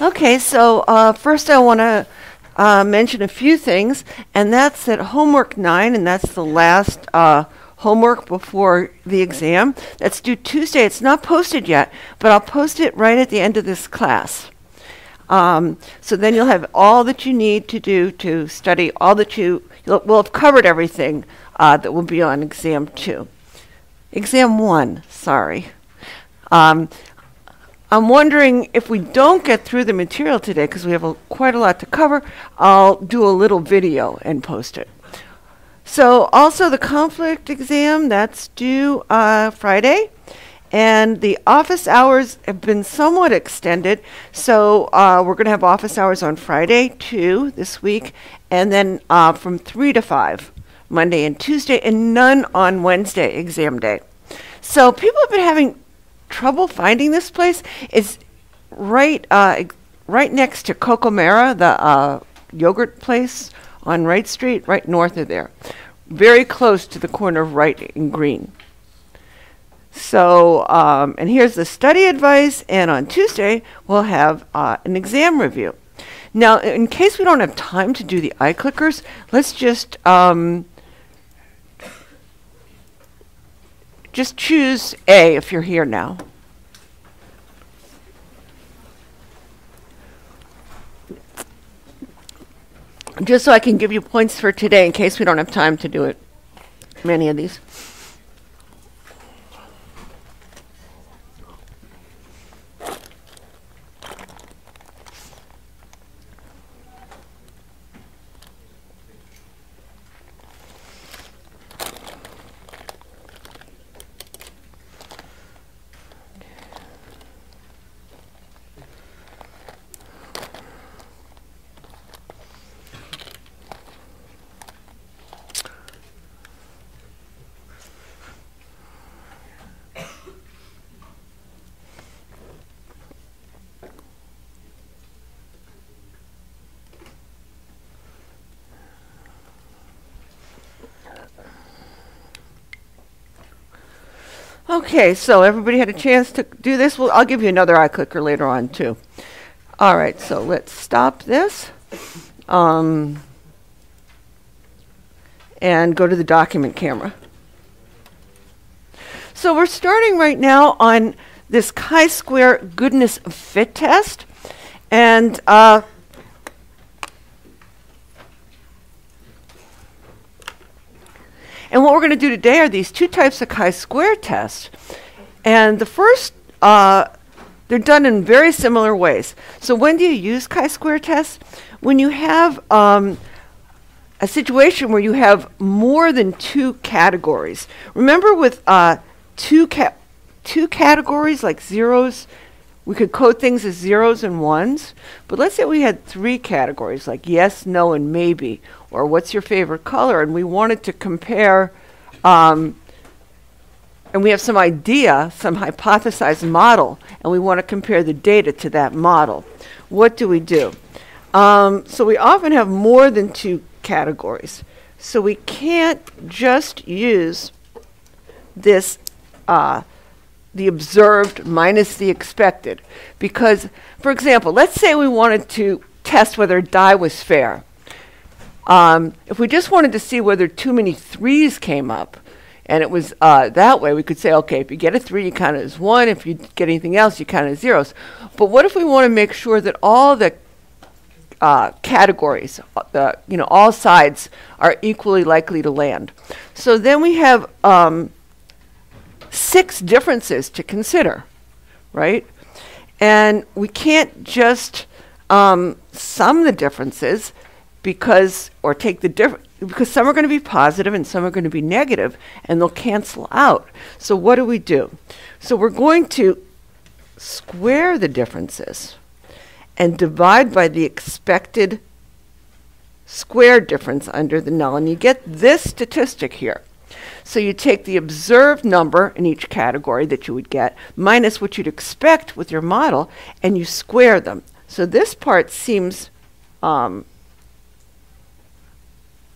Okay, so uh, first I want to uh, mention a few things, and that's that homework nine, and that's the last uh, homework before the exam. That's due Tuesday. It's not posted yet, but I'll post it right at the end of this class. Um, so then you'll have all that you need to do to study, all that you, we'll have covered everything uh, that will be on exam two. Exam one, sorry. Um, I'm wondering if we don't get through the material today, because we have a, quite a lot to cover, I'll do a little video and post it. So also the conflict exam, that's due uh, Friday. And the office hours have been somewhat extended. So uh, we're going to have office hours on Friday, too, this week. And then uh, from 3 to 5, Monday and Tuesday, and none on Wednesday, exam day. So people have been having trouble finding this place. It's right, uh, right next to Cocomero, the uh, yogurt place on Wright Street, right north of there. Very close to the corner of Wright and Green. So, um, and here's the study advice, and on Tuesday, we'll have uh, an exam review. Now, in case we don't have time to do the iClickers, let's just um, just choose A if you're here now. Just so I can give you points for today in case we don't have time to do it, many of these. Okay, so everybody had a chance to do this. Well, I'll give you another iClicker later on too. All right, so let's stop this. Um, and go to the document camera. So we're starting right now on this chi-square goodness fit test. And uh, And what we're going to do today are these two types of chi-square tests. And the first, uh, they're done in very similar ways. So when do you use chi-square tests? When you have um, a situation where you have more than two categories. Remember with uh, two, ca- two categories like zeros, we could code things as zeros and ones. But let's say we had three categories like yes, no, and maybe or what's your favorite color? And we wanted to compare, um, and we have some idea, some hypothesized model, and we want to compare the data to that model. What do we do? Um, so we often have more than two categories. So we can't just use this, uh, the observed minus the expected. Because, for example, let's say we wanted to test whether a die was fair. Um, if we just wanted to see whether too many threes came up, and it was uh, that way, we could say, okay, if you get a three, you count it as one. If you get anything else, you count it as zeros. But what if we want to make sure that all the uh, categories, uh, the you know, all sides are equally likely to land? So then we have um, six differences to consider, right? And we can't just um, sum the differences because, or take the different, because some are going to be positive and some are going to be negative and they'll cancel out. So what do we do? So we're going to square the differences and divide by the expected square difference under the null. And you get this statistic here. So you take the observed number in each category that you would get minus what you'd expect with your model and you square them. So this part seems um,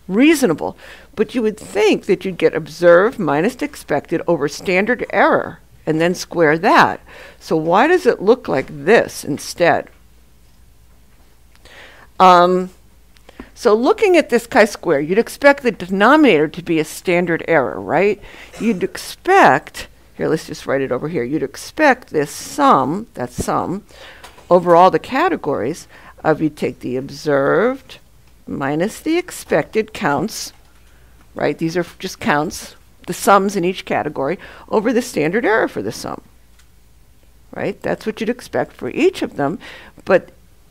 reasonable. But you would think that you'd get observed minus expected over standard error and then square that. So why does it look like this instead? Um, so looking at this chi-square, you'd expect the denominator to be a standard error, right? You'd expect, here, let's just write it over here. You'd expect this sum, that sum, over all the categories of you take the observed minus the expected counts, right? These are just counts, the sums in each category, over the standard error for the sum, right? That's what you'd expect for each of them. But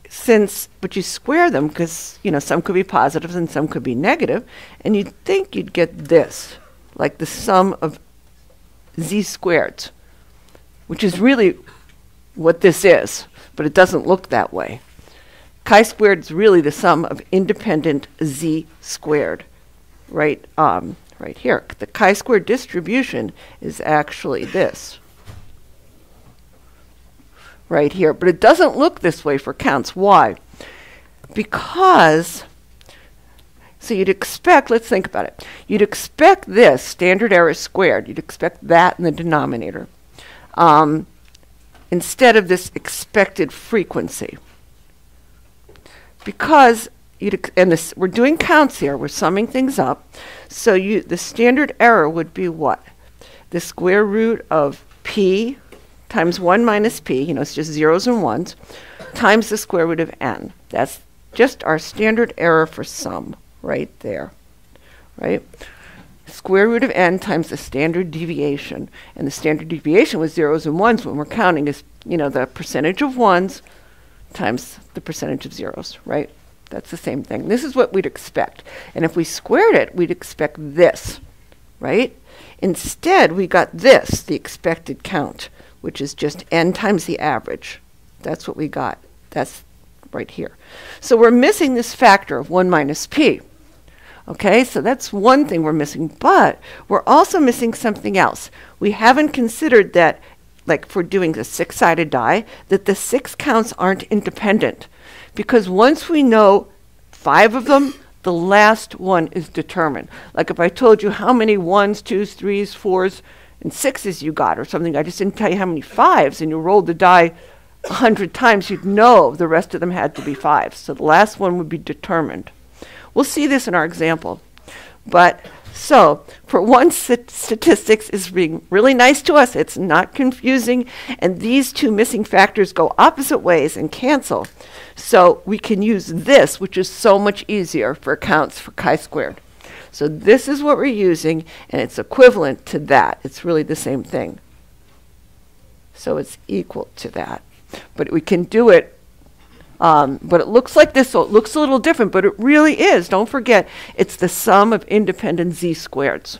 since, but you square them because, you know, some could be positives and some could be negative, and you'd think you'd get this, like the sum of z squared, which is really what this is, but it doesn't look that way. Chi-squared is really the sum of independent z squared, right, um, right here. The chi-squared distribution is actually this right here, but it doesn't look this way for counts. Why? Because, so you'd expect, let's think about it. You'd expect this, standard error squared, you'd expect that in the denominator, um, instead of this expected frequency. Because you'd, and this, we're doing counts here, we're summing things up, so you, the standard error would be what? The square root of p times 1 minus p, you know, it's just zeros and ones, times the square root of n. That's just our standard error for sum right there, right? Square root of n times the standard deviation. And the standard deviation with zeros and ones when we're counting is, you know, the percentage of ones times the percentage of zeros, right? That's the same thing. This is what we'd expect. And if we squared it, we'd expect this, right? Instead, we got this, the expected count which is just n times the average. That's what we got. That's right here. So we're missing this factor of 1 minus p. Okay, so that's one thing we're missing, but we're also missing something else. We haven't considered that, like for doing the six sided die, that the six counts aren't independent. Because once we know five of them, the last one is determined. Like if I told you how many ones, twos, threes, fours, and sixes you got or something. I just didn't tell you how many fives, and you rolled the die a hundred times, you'd know the rest of them had to be fives. So the last one would be determined. We'll see this in our example. But so, for st- statistics is being really nice to us. It's not confusing, and these two missing factors go opposite ways and cancel. So we can use this, which is so much easier for counts for chi-squared. So this is what we're using, and it's equivalent to that. It's really the same thing. So it's equal to that. But we can do it, um, but it looks like this, so it looks a little different, but it really is. Don't forget, it's the sum of independent z squareds.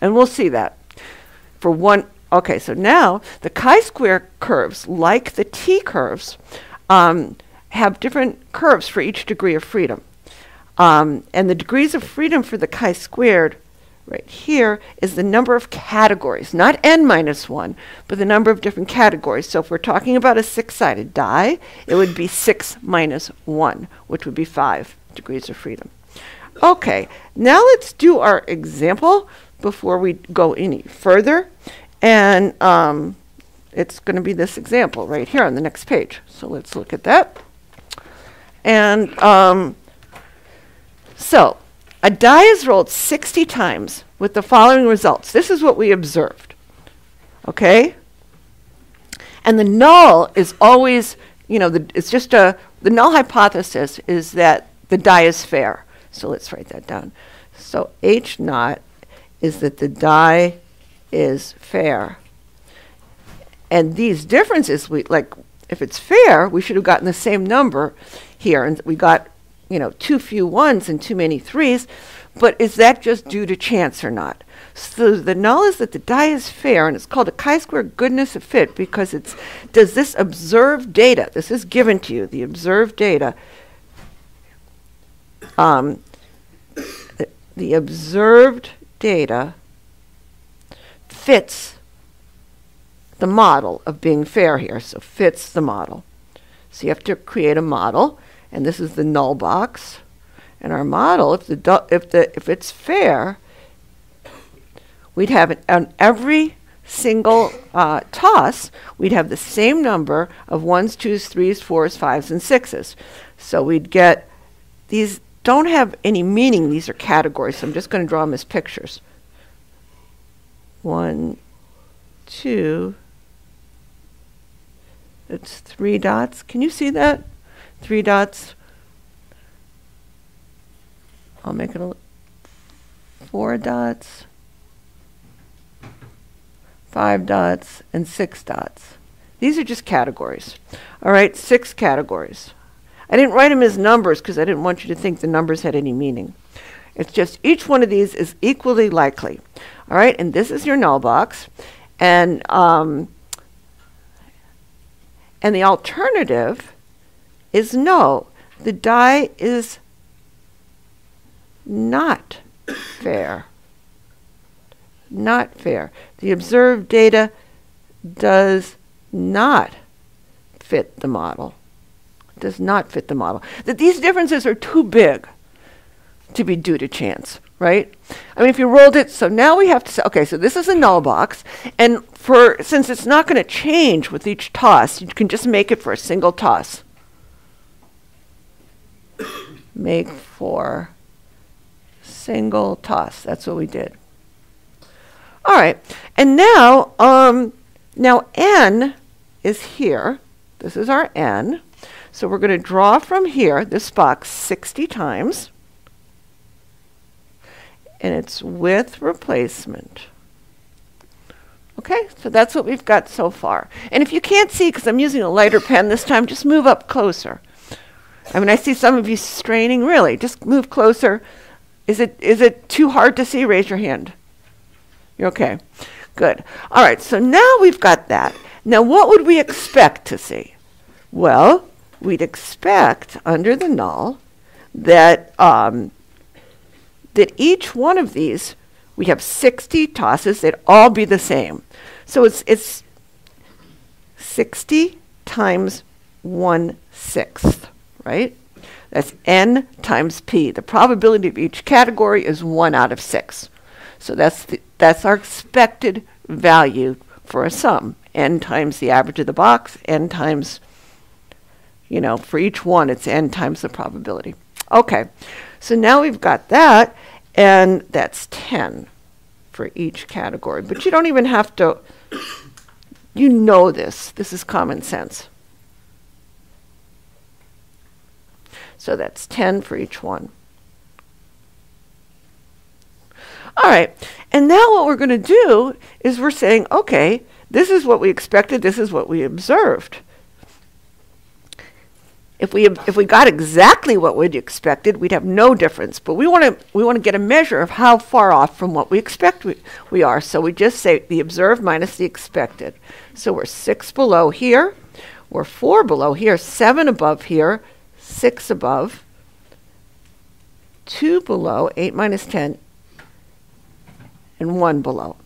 And we'll see that. For one, okay, so now the chi-square curves, like the t curves, um, have different curves for each degree of freedom. Um, and the degrees of freedom for the chi-squared right here is the number of categories, not n minus 1, but the number of different categories. So if we're talking about a six-sided die, it would be 6 minus 1, which would be 5 degrees of freedom. Okay, now let's do our example before we go any further. And um, it's going to be this example right here on the next page. So let's look at that. And um, so, a die is rolled 60 times with the following results. This is what we observed. Okay? And the null is always, you know, the, it's just a, the null hypothesis is that the die is fair. So let's write that down. So H naught is that the die is fair. And these differences, we like, if it's fair, we should have gotten the same number here. And we got you know, too few ones and too many threes, but is that just due to chance or not? So the is that the die is fair, and it's called a chi-square goodness of fit because it's does this observed data, this is given to you, the observed data, um, the, the observed data fits the model of being fair here, so fits the model. So you have to create a model and this is the null box. And our model, if the if the if it's fair, we'd have it on every single uh, toss, we'd have the same number of ones, twos, threes, fours, fives, and sixes. So we'd get these don't have any meaning. These are categories. So I'm just going to draw them as pictures. One, two, it's three dots. Can you see that? Three dots. I'll make it a four dots, five dots, and six dots. These are just categories. All right, six categories. I didn't write them as numbers because I didn't want you to think the numbers had any meaning. It's just each one of these is equally likely. All right, and this is your null box. And, um, and the alternative is no. The die is not fair. Not fair. The observed data does not fit the model. Does not fit the model. That these differences are too big to be due to chance, right? I mean, if you rolled it, so now we have to say, okay, so this is a null box, and for since it's not going to change with each toss, you can just make it for a single toss. Make for single toss. That's what we did. All right, and now, um, now n is here. This is our n. So we're going to draw from here this box 60 times and it's with replacement. Okay, so that's what we've got so far. And if you can't see, because I'm using a lighter pen this time, just move up closer. I mean, I see some of you straining. Really, just move closer. Is it is it too hard to see? Raise your hand. You're okay. Good. All right. So now we've got that. Now, what would we expect to see? Well, we'd expect under the null that um, that each one of these, we have 60 tosses, they'd all be the same. So it's, it's 60 times 1 sixth, right? That's n times p. The probability of each category is 1 out of 6. So that's, the, that's our expected value for a sum. n times the average of the box, n times, you know, for each one, it's n times the probability. Okay, so now we've got that, and that's 10 for each category. But you don't even have to, you know this. This is common sense. So that's 10 for each one. All right, and now what we're going to do is we're saying, okay, this is what we expected, this is what we observed if we if we got exactly what we'd expected, we'd have no difference. But we want to we want to get a measure of how far off from what we expect we, we are. So we just say the observed minus the expected. So we're six below here, we're four below here, seven above here, six above, two below, eight minus ten, and one below.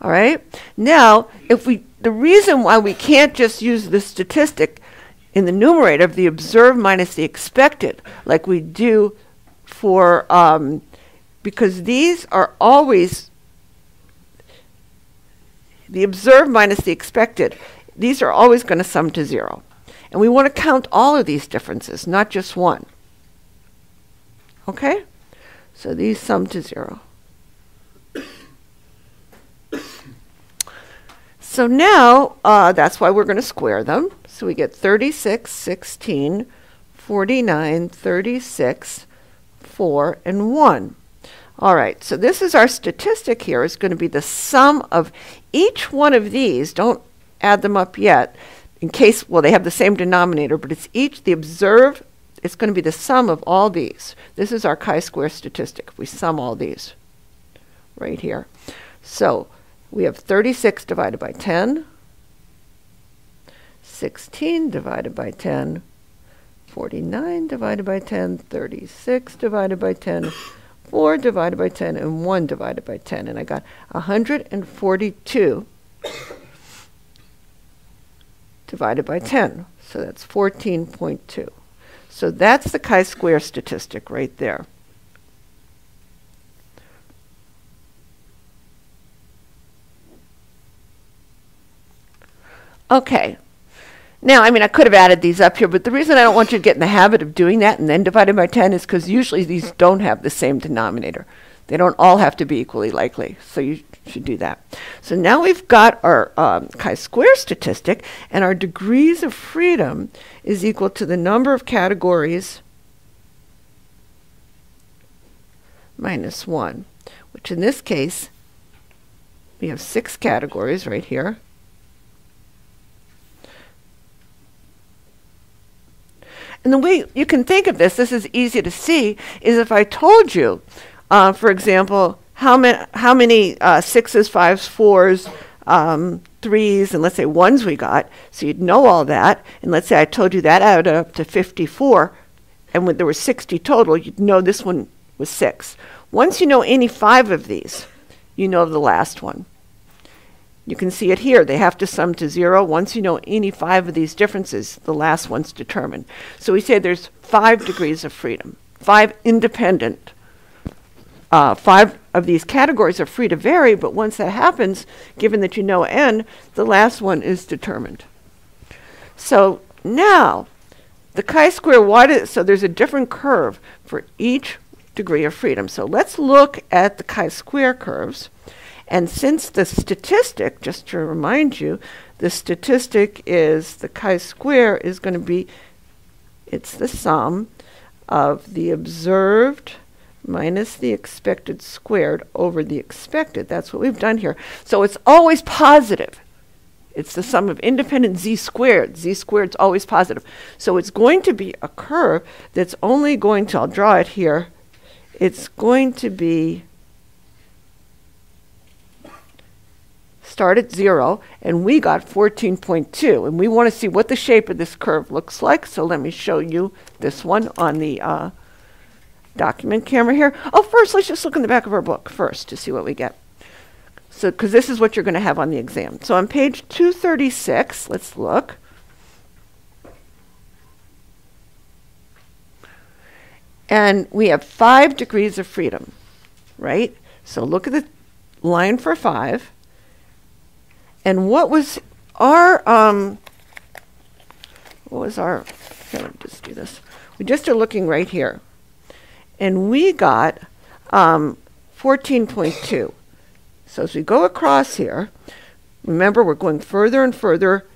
All right. Now, if we the reason why we can't just use the statistic in the numerator of the observed minus the expected, like we do for, um, because these are always the observed minus the expected, these are always going to sum to zero. And we want to count all of these differences, not just one. Okay? So these sum to zero. So now, uh, that's why we're going to square them. So we get 36, 16, 49, 36, 4, and 1. All right, so this is our statistic here. It's going to be the sum of each one of these. Don't add them up yet in case, well, they have the same denominator, but it's each, the observed, it's going to be the sum of all these. This is our chi-square statistic. We sum all these right here. So we have 36 divided by 10, 16 divided by 10, 49 divided by 10, 36 divided by 10, 4 divided by 10, and 1 divided by 10. And I got 142 divided by 10. So that's 14.2. So that's the chi-square statistic right there. Okay. Now, I mean, I could have added these up here, but the reason I don't want you to get in the habit of doing that and then divided by 10 is because usually these don't have the same denominator. They don't all have to be equally likely, so you should do that. So now we've got our um, chi-square statistic, and our degrees of freedom is equal to the number of categories minus 1, which in this case, we have six categories right here. And the way you can think of this, this is easy to see, is if I told you, uh, for example, how, ma- how many uh, sixes, fives, fours, um, threes, and let's say ones we got, so you'd know all that. And let's say I told you that added up to 54, and when there were 60 total, you'd know this one was six. Once you know any five of these, you know the last one. You can see it here. They have to sum to zero. Once you know any five of these differences, the last one's determined. So we say there's five degrees of freedom, five independent. Uh, five of these categories are free to vary, but once that happens, given that you know n, the last one is determined. So now, the chi-square, what so there's a different curve for each degree of freedom. So let's look at the chi-square curves. And since the statistic, just to remind you, the statistic is the chi-square is going to be, it's the sum of the observed minus the expected squared over the expected. That's what we've done here. So it's always positive. It's the sum of independent z squared. z squared is always positive. So it's going to be a curve that's only going to, I'll draw it here, it's going to be start at zero, and we got 14.2. And we want to see what the shape of this curve looks like. So let me show you this one on the uh, document camera here. Oh, first, let's just look in the back of our book first to see what we get. So, because this is what you're going to have on the exam. So on page 236, let's look. And we have five degrees of freedom, right? So look at the line for five. And what was our um, what was our? Let me just do this. We just are looking right here, and we got um, 14.2. So as we go across here, remember we're going further and further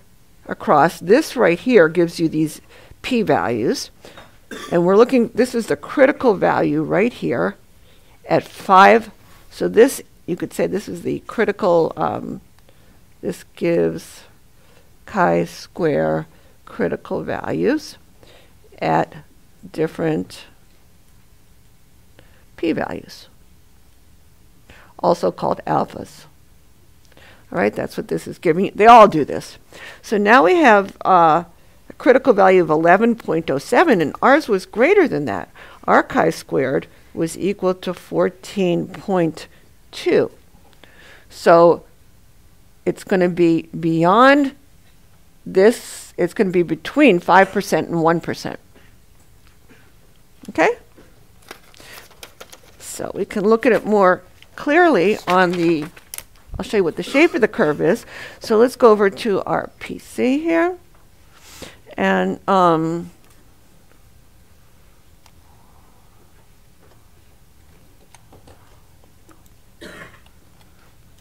across. This right here gives you these p-values, and we're looking. This is the critical value right here at five. So this you could say this is the critical. Um, this gives chi-square critical values at different p-values, also called alphas. All right, that's what this is giving. They all do this. So now we have uh, a critical value of 11.07, and ours was greater than that. Our chi-squared was equal to 14.2. So it's going to be beyond this, it's going to be between 5% and 1%. Okay? So we can look at it more clearly on the, I'll show you what the shape of the curve is. So let's go over to our PC here. And um,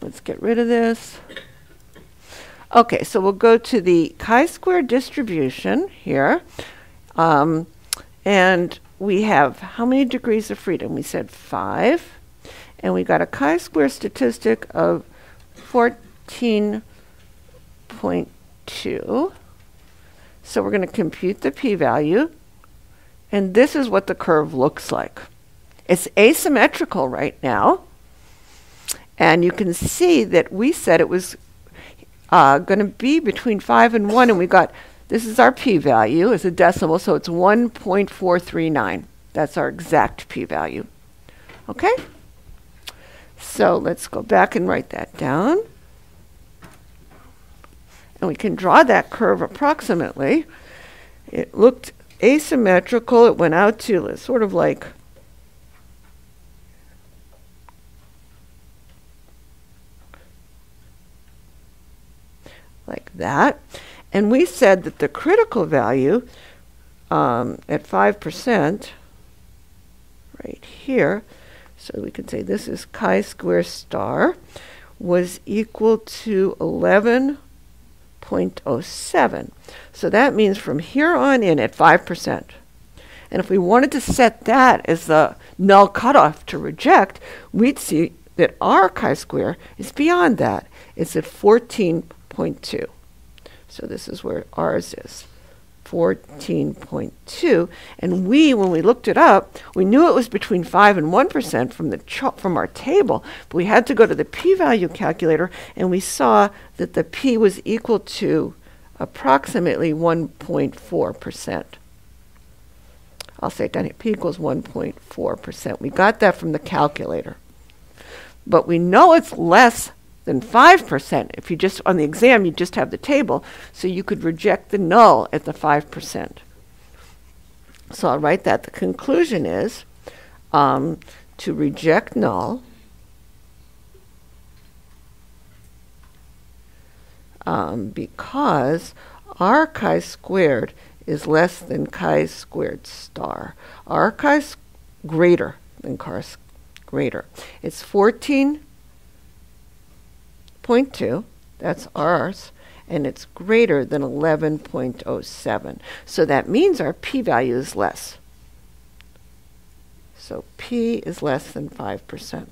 let's get rid of this. Okay, so we'll go to the chi-square distribution here. Um, and we have how many degrees of freedom? We said five. And we got a chi-square statistic of 14.2. So we're going to compute the p-value. And this is what the curve looks like. It's asymmetrical right now. And you can see that we said it was uh, going to be between 5 and 1, and we got this is our p value as a decimal, so it's 1.439. That's our exact p value. Okay? So let's go back and write that down. And we can draw that curve approximately. It looked asymmetrical. It went out to sort of like like that. And we said that the critical value um, at 5%, right here, so we can say this is chi square star, was equal to 11.07. So that means from here on in at 5%. And if we wanted to set that as the null cutoff to reject, we'd see that our chi-square is beyond that. It's at 14.2. So this is where ours is. 14.2 and we when we looked it up we knew it was between 5 and 1% from the from our table but we had to go to the p-value calculator and we saw that the p was equal to approximately 1.4%. I'll say it down here, p equals 1.4%. We got that from the calculator. But we know it's less than 5%. If you just, on the exam, you just have the table, so you could reject the null at the 5%. So I'll write that. The conclusion is um, to reject null, um, because r chi squared is less than chi squared star. R chi greater than chi greater. It's 14.2, that's ours, and it's greater than 11.07. So that means our p-value is less. So p is less than 5%.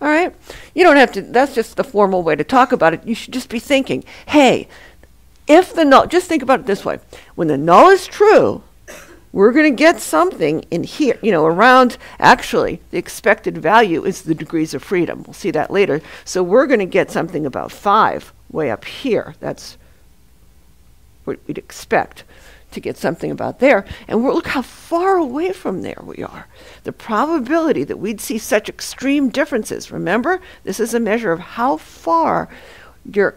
All right? You don't have to, that's just the formal way to talk about it. You should just be thinking, hey, if the null, just think about it this way when the null is true, we're going to get something in here, you know, around actually the expected value is the degrees of freedom. We'll see that later. So we're going to get something about five way up here. That's what we'd expect to get something about there. And look how far away from there we are. The probability that we'd see such extreme differences, remember, this is a measure of how far your,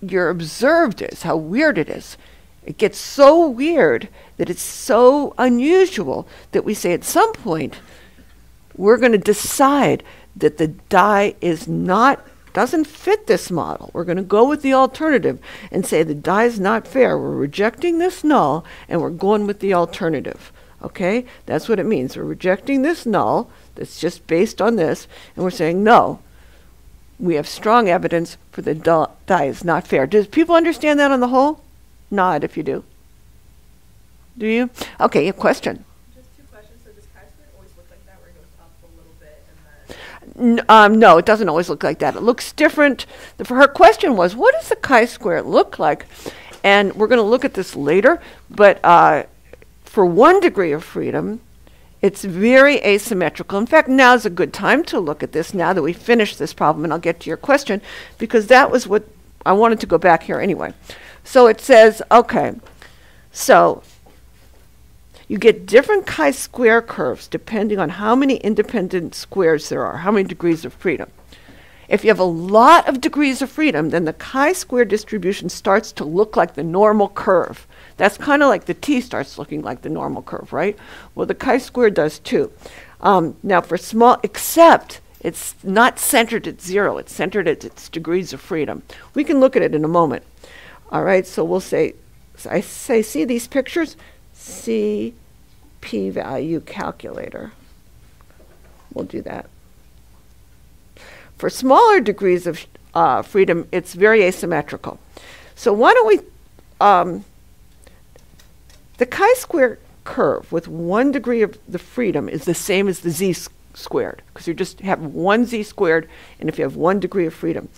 your observed is, how weird it is. It gets so weird that it's so unusual that we say at some point we're going to decide that the die is not doesn't fit this model. We're going to go with the alternative and say the die is not fair. We're rejecting this null and we're going with the alternative. Okay? That's what it means. We're rejecting this null that's just based on this and we're saying no. We have strong evidence for the die is not fair. Does people understand that on the whole? Nod if you do. Do you? Okay, a question. um, no, it doesn't always look like that. It looks different. The, her question was, what does the chi-square look like? And we're going to look at this later, but uh, for one degree of freedom, it's very asymmetrical. In fact, now is a good time to look at this now that we've finished this problem, and I'll get to your question, because that was what I wanted to go back here anyway. So it says, okay, so you get different chi-square curves depending on how many independent squares there are, how many degrees of freedom. If you have a lot of degrees of freedom, then the chi-square distribution starts to look like the normal curve. That's kind of like the t starts looking like the normal curve, right? Well, the chi-square does too. Um, now, for small, except it's not centered at zero, it's centered at its degrees of freedom. We can look at it in a moment. All right, so we'll say, I say, see these pictures? See p-value calculator. We'll do that. For smaller degrees of uh, freedom, it's very asymmetrical. So why don't we, um, the chi-square curve with one degree of the freedom is the same as the z squared, because you just have one z squared, and if you have one degree of freedom.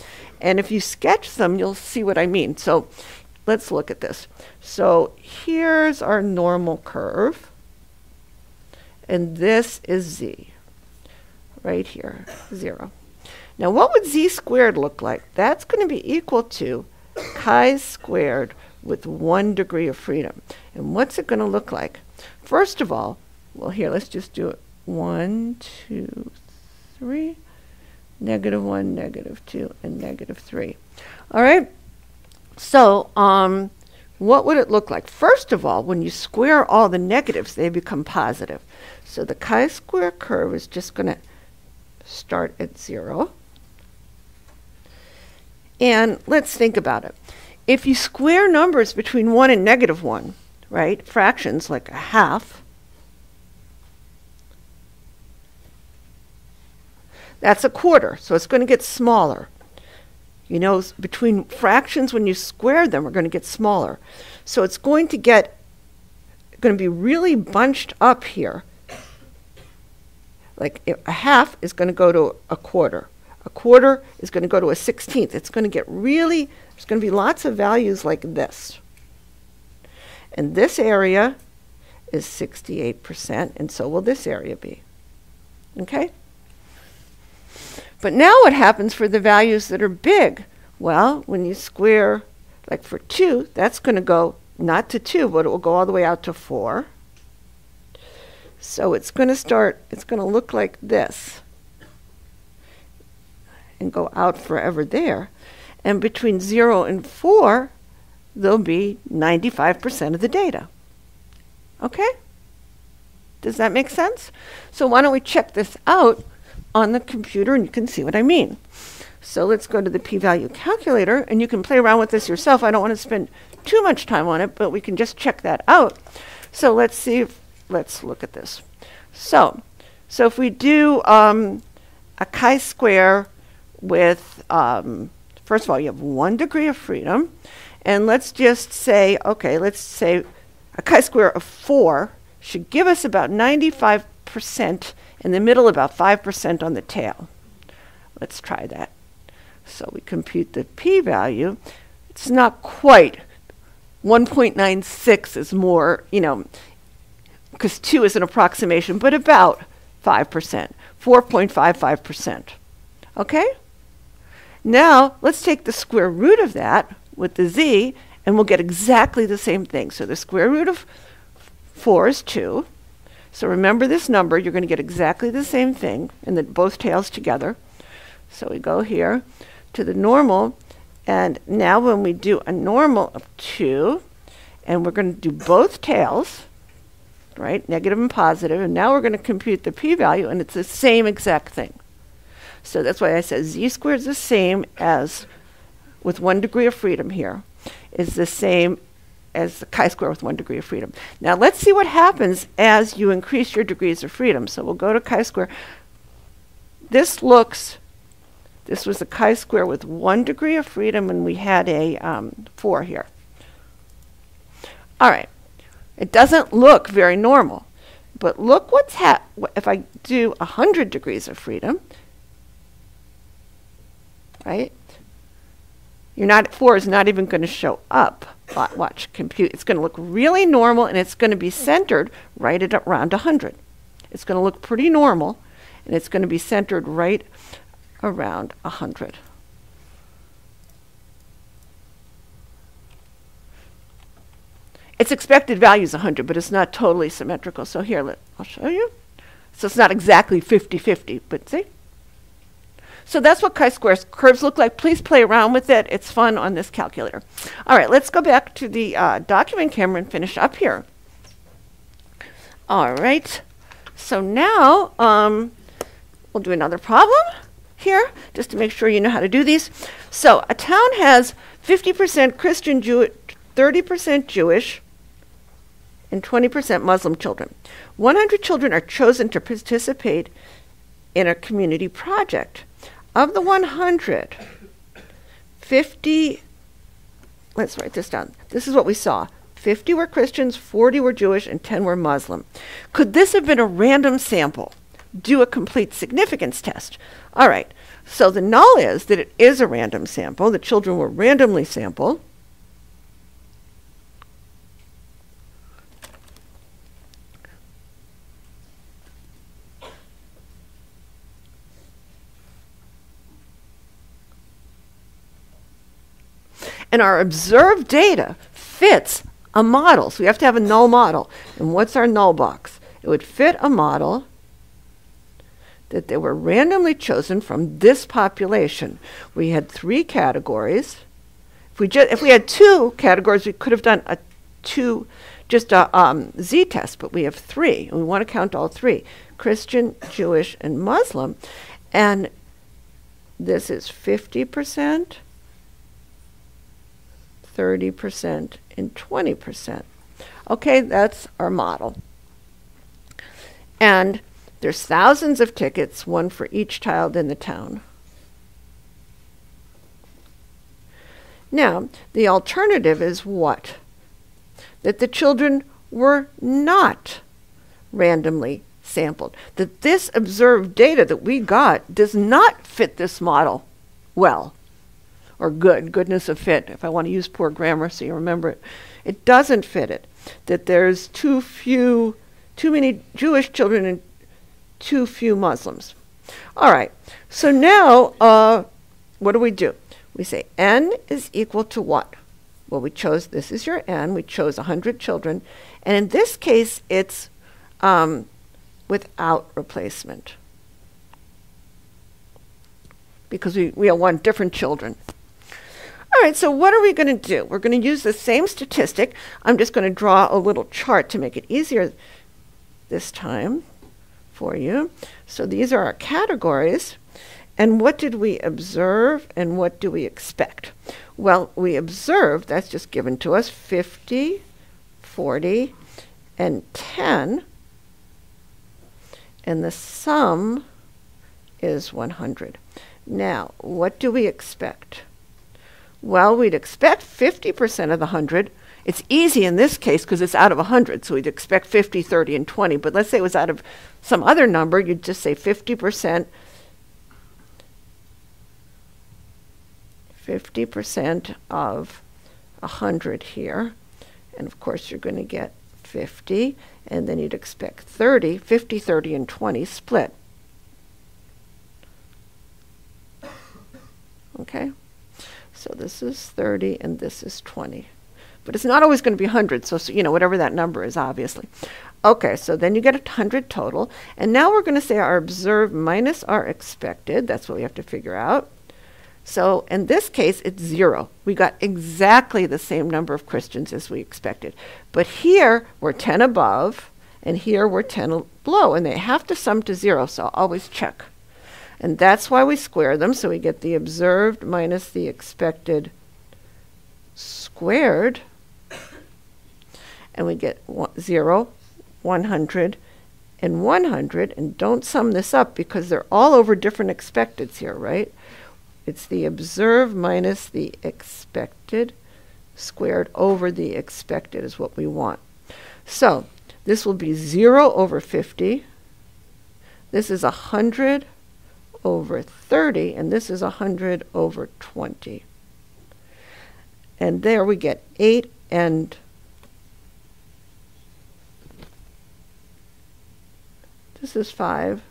And if you sketch them, you'll see what I mean. So let's look at this. So here's our normal curve. And this is z, right here, 0. Now what would z squared look like? That's going to be equal to chi squared with 1 degree of freedom. And what's it going to look like? First of all, well here, let's just do it. 1, 2, 3 negative 1, negative 2, and negative 3. All right? So, um, what would it look like? First of all, when you square all the negatives, they become positive. So the chi-square curve is just going to start at 0. And let's think about it. If you square numbers between 1 and negative 1, right, fractions like a half, that's a quarter, so it's going to get smaller. You know, between fractions, when you square them, are going to get smaller. So it's going to get, going to be really bunched up here. Like a half is going to go to a quarter. A quarter is going to go to a sixteenth. It's going to get really, there's going to be lots of values like this. And this area is 68%, and so will this area be. Okay? But now what happens for the values that are big? Well, when you square, like for 2, that's going to go not to 2, but it will go all the way out to 4. So it's going to start, it's going to look like this and go out forever there. And between 0 and 4, there'll be 95% of the data. Okay? Does that make sense? So why don't we check this out on the computer and you can see what I mean. So let's go to the p-value calculator and you can play around with this yourself. I don't want to spend too much time on it, but we can just check that out. So let's see, if, let's look at this. So, so if we do um, a chi-square with, um, first of all, you have one degree of freedom, and let's just say, okay, let's say a chi-square of 4 should give us about 95% in the middle, about 5% on the tail. Let's try that. So we compute the p-value. It's not quite 1.96 is more, you know, because 2 is an approximation, but about 5%, 4.55%. Okay? Now, let's take the square root of that with the z, and we'll get exactly the same thing. So the square root of 4 is 2. So remember this number, you're going to get exactly the same thing, and then both tails together. So we go here to the normal, and now when we do a normal of 2, and we're going to do both tails, right, negative and positive, and now we're going to compute the p-value, and it's the same exact thing. So that's why I said z squared is the same as, with one degree of freedom here, is the same as the chi-square with one degree of freedom. Now let's see what happens as you increase your degrees of freedom. So we'll go to chi-square. This looks, this was a chi-square with one degree of freedom and we had a um, four here. All right, it doesn't look very normal, but look what's hap, if I do 100 degrees of freedom, right? You're not, four is not even going to show up watch compute. It's going to look really normal and it's going to be centered right at around 100. It's going to look pretty normal and it's going to be centered right around 100. Its expected value is 100, but it's not totally symmetrical. So here, let, I'll show you. So it's not exactly 50-50, but see? So that's what chi-squares curves look like. Please play around with it. It's fun on this calculator. All right, let's go back to the uh, document camera and finish up here. All right, so now um, we'll do another problem here, just to make sure you know how to do these. So a town has 50% Christian, Jew 30% Jewish, and 20% Muslim children. 100 children are chosen to participate in a community project. Of the 100, 50, let's write this down. This is what we saw. 50 were Christians, 40 were Jewish, and 10 were Muslim. Could this have been a random sample? Do a complete significance test. All right, so the null is that it is a random sample. The children were randomly sampled. And our observed data fits a model. So we have to have a null model. And what's our null box? It would fit a model that they were randomly chosen from this population. We had three categories. If we, if we had two categories, we could have done a two, just a um, Z test, but we have three, and we want to count all three Christian, Jewish, and Muslim. And this is 50%, 30%, and 20%. Okay, that's our model. And there's thousands of tickets, one for each child in the town. Now, the alternative is what? That the children were not randomly sampled. That this observed data that we got does not fit this model well or good, goodness of fit, if I want to use poor grammar so you remember it. It doesn't fit it. That there's too few, too many Jewish children and too few Muslims. All right, so now uh, what do we do? We say n is equal to what? Well, we chose, this is your n, we chose 100 children, and in this case, it's um, without replacement because we, we want different children. All right, so what are we going to do? We're going to use the same statistic. I'm just going to draw a little chart to make it easier this time for you. So these are our categories. And what did we observe and what do we expect? Well, we observed, that's just given to us, 50, 40, and 10. And the sum is 100. Now, what do we expect? Well, we'd expect 50% of the 100. It's easy in this case because it's out of 100, so we'd expect 50, 30, and 20. But let's say it was out of some other number, you'd just say 50%. 50% of 100 here. And of course, you're going to get 50, and then you'd expect 30, 50, 30, and 20 split. Okay? So this is 30 and this is 20. But it's not always going to be 100, so, so, you know, whatever that number is, obviously. Okay, so then you get 100 total. And now we're going to say our observed minus our expected. That's what we have to figure out. So in this case, it's zero. We got exactly the same number of Christians as we expected. But here, we're 10 above, and here we're 10 below, and they have to sum to zero, so always check. And that's why we square them, so we get the observed minus the expected squared. And we get one, 0, 100, and 100. And don't sum this up because they're all over different expecteds here, right? It's the observed minus the expected squared over the expected is what we want. So this will be 0 over 50. This is 100 over 30, and this is 100 over 20. And there we get 8 and this is 5.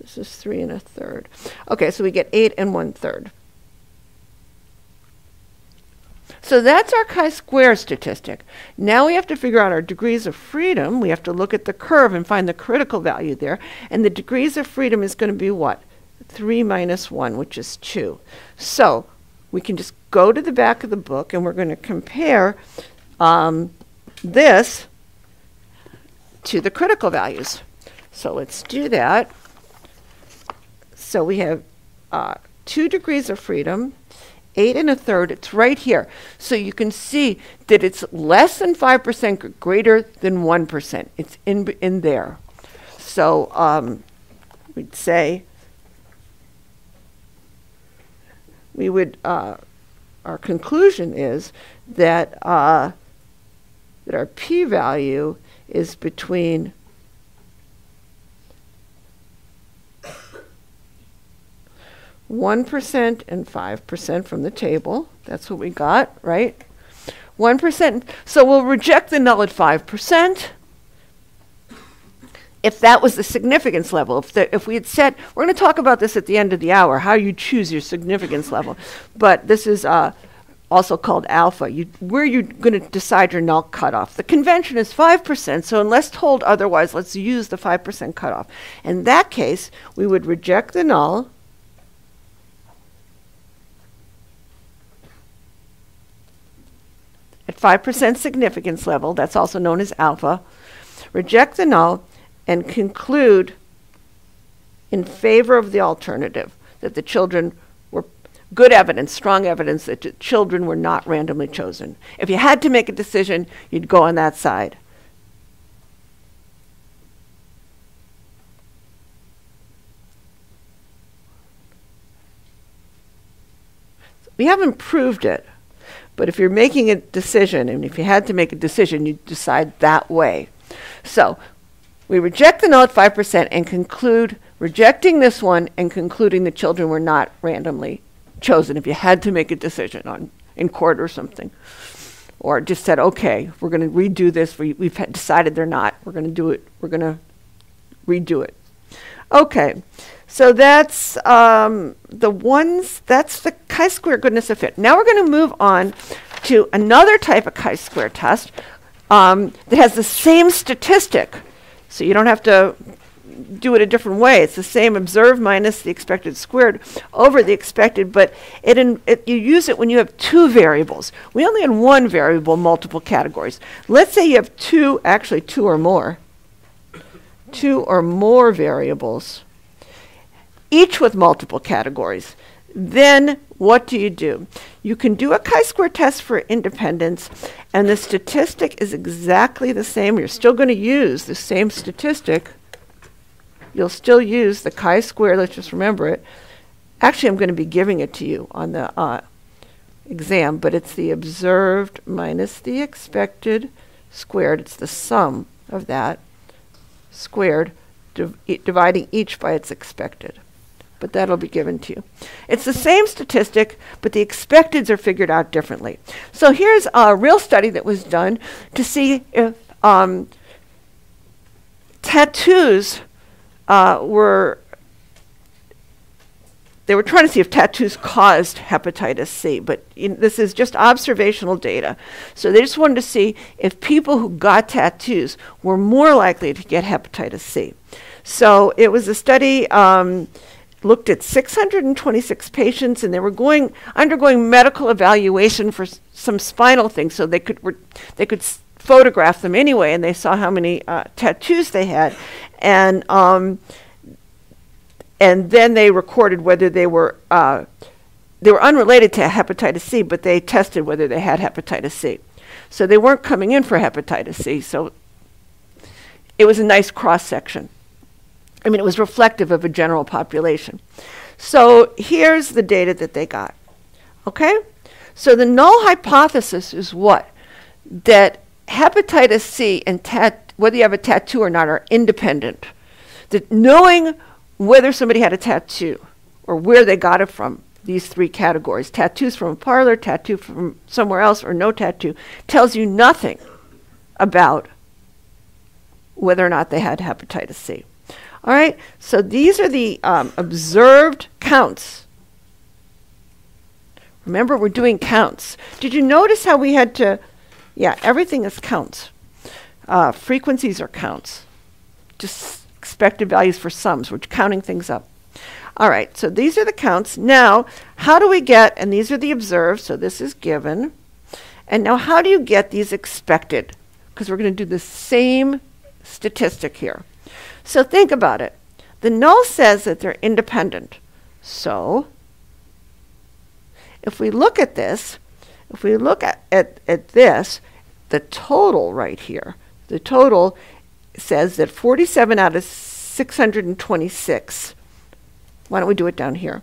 This is 3 and a third. Okay, so we get 8 and 1 third. So that's our chi-square statistic. Now we have to figure out our degrees of freedom. We have to look at the curve and find the critical value there. And the degrees of freedom is going to be what? 3 minus 1, which is 2. So we can just go to the back of the book and we're going to compare um, this to the critical values. So let's do that. So we have uh, 2 degrees of freedom, 8 and a third. It's right here. So you can see that it's less than 5%, greater than 1%. It's in, in there. So um, we'd say we would, uh, our conclusion is that, uh, that our p-value is between one percent and five percent from the table. That's what we got, right? One percent. So we'll reject the null at five percent if that was the significance level, if, the, if we had said, we're going to talk about this at the end of the hour, how you choose your significance level, but this is uh, also called alpha, you, where you're going to decide your null cutoff. The convention is 5%, so unless told otherwise, let's use the 5% cutoff. In that case, we would reject the null, at 5% significance level, that's also known as alpha, reject the null, and conclude in favor of the alternative that the children were good evidence, strong evidence that the children were not randomly chosen. If you had to make a decision, you'd go on that side. We haven't proved it, but if you're making a decision, and if you had to make a decision, you'd decide that way. So we reject the null at 5% and conclude rejecting this one and concluding the children were not randomly chosen if you had to make a decision on in court or something. Or just said, okay, we're going to redo this. We, we've decided they're not. We're going to do it. We're going to redo it. Okay. So that's um, the ones, that's the chi-square goodness of fit. Now we're going to move on to another type of chi-square test um, that has the same statistic. So you don't have to do it a different way. It's the same observed minus the expected squared over the expected, but it, in, it you use it when you have two variables. We only had one variable, multiple categories. Let's say you have two, actually two or more, two or more variables each with multiple categories. Then what do you do? You can do a chi-square test for independence, and the statistic is exactly the same. You're still going to use the same statistic. You'll still use the chi-square, let's just remember it. Actually, I'm going to be giving it to you on the uh, exam, but it's the observed minus the expected squared. It's the sum of that squared, div- dividing each by its expected but that'll be given to you. It's the same statistic, but the expecteds are figured out differently. So here's a real study that was done to see if um, tattoos uh, were they were trying to see if tattoos caused hepatitis C, but in, this is just observational data. So they just wanted to see if people who got tattoos were more likely to get hepatitis C. So it was a study. Um, looked at 626 patients and they were going undergoing medical evaluation for some spinal things so they could they could photograph them anyway and they saw how many uh, tattoos they had. And um, and then they recorded whether they were uh, they were unrelated to hepatitis C but they tested whether they had hepatitis C. So they weren't coming in for hepatitis C so it was a nice cross section I mean, it was reflective of a general population. So here's the data that they got. Okay? So the null hypothesis is what? That hepatitis C and tat- whether you have a tattoo or not are independent. That knowing whether somebody had a tattoo or where they got it from, these three categories tattoos from a parlor, tattoo from somewhere else, or no tattoo tells you nothing about whether or not they had hepatitis C. All right, so these are the um, observed counts. Remember, we're doing counts. Did you notice how we had to? Yeah, everything is counts. Uh, frequencies are counts. Just expected values for sums. We're counting things up. All right, so these are the counts. Now, how do we get, and these are the observed, so this is given. And now, how do you get these expected? Because we're going to do the same statistic here. So think about it. The null says that they're independent. So if we look at this, if we look at, at, at this, the total right here, the total says that 47 out of 626. Why don't we do it down here?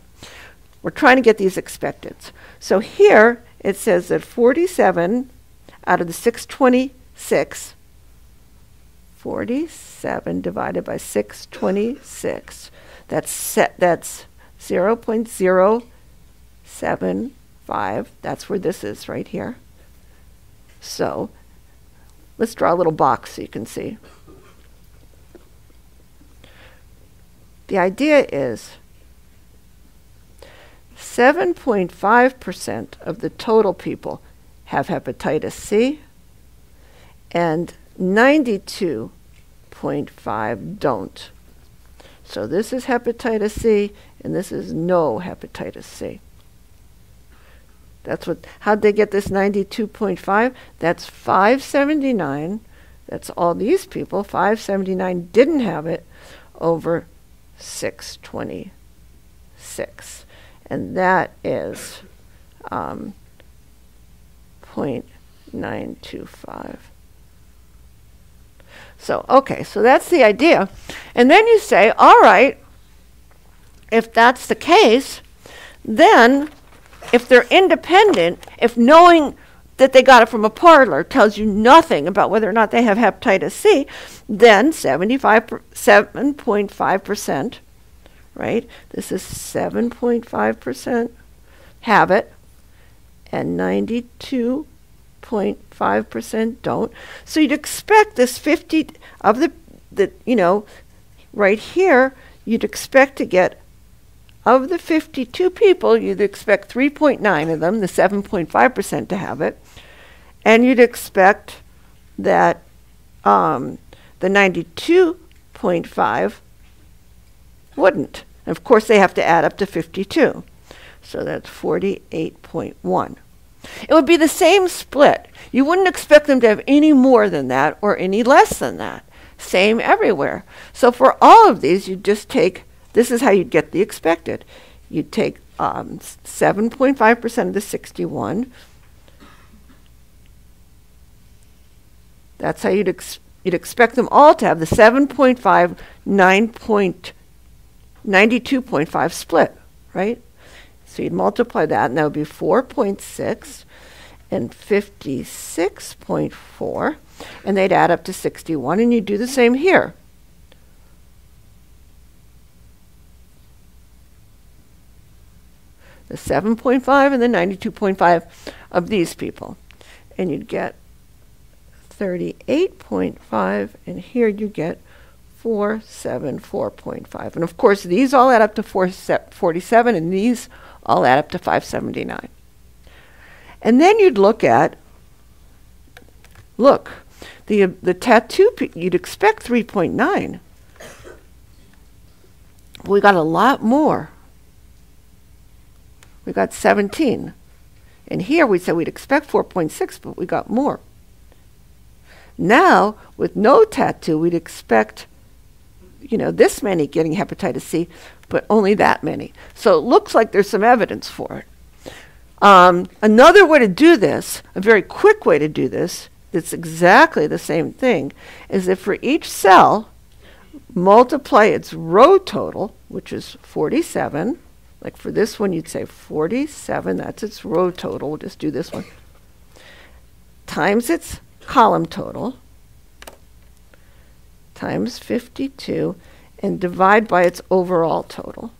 We're trying to get these expecteds. So here it says that 47 out of the 626 47 divided by 626. That's set, that's 0.075. That's where this is right here. So let's draw a little box so you can see. The idea is 7.5% of the total people have hepatitis C and 92.5 don't. So this is hepatitis C, and this is no hepatitis C. That's what, how'd they get this 92.5? That's 579. That's all these people. 579 didn't have it over 626. and that is um, 0.925. So, okay, so that's the idea. And then you say, all right, if that's the case, then if they're independent, if knowing that they got it from a parlor tells you nothing about whether or not they have hepatitis C, then 75 7.5%, right? This is 7.5% have it, and 92.5% don't. So you'd expect this 50 of the, the, you know, right here, you'd expect to get of the 52 people, you'd expect 3.9 of them, the 7.5% to have it, and you'd expect that um, the 92.5 wouldn't. And of course, they have to add up to 52. So that's 48.1. It would be the same split. You wouldn't expect them to have any more than that or any less than that. Same everywhere. So for all of these, you just take this is how you'd get the expected. You'd take um, 7.5% of the 61. That's how you'd, ex- you'd expect them all to have the 7.5, 9.92.5 split, right? So you'd multiply that, and that would be 4.6 and 56.4, and they'd add up to 61, and you'd do the same here. the 7.5 and the 92.5 of these people. And you'd get 38.5, and here you get 474.5. And of course, these all add up to 47, and these all add up to 579. And then you'd look at, look, the, the tattoo, you'd expect 3.9. We got a lot more we got 17. And here we said we'd expect 4.6, but we got more. Now, with no tattoo, we'd expect, you know, this many getting hepatitis C, but only that many. So it looks like there's some evidence for it. Um, another way to do this, a very quick way to do this, that's exactly the same thing, is if for each cell, multiply its row total, which is 47, like for this one, you'd say 47, that's its row total. We'll just do this one. Times its column total, times 52, and divide by its overall total.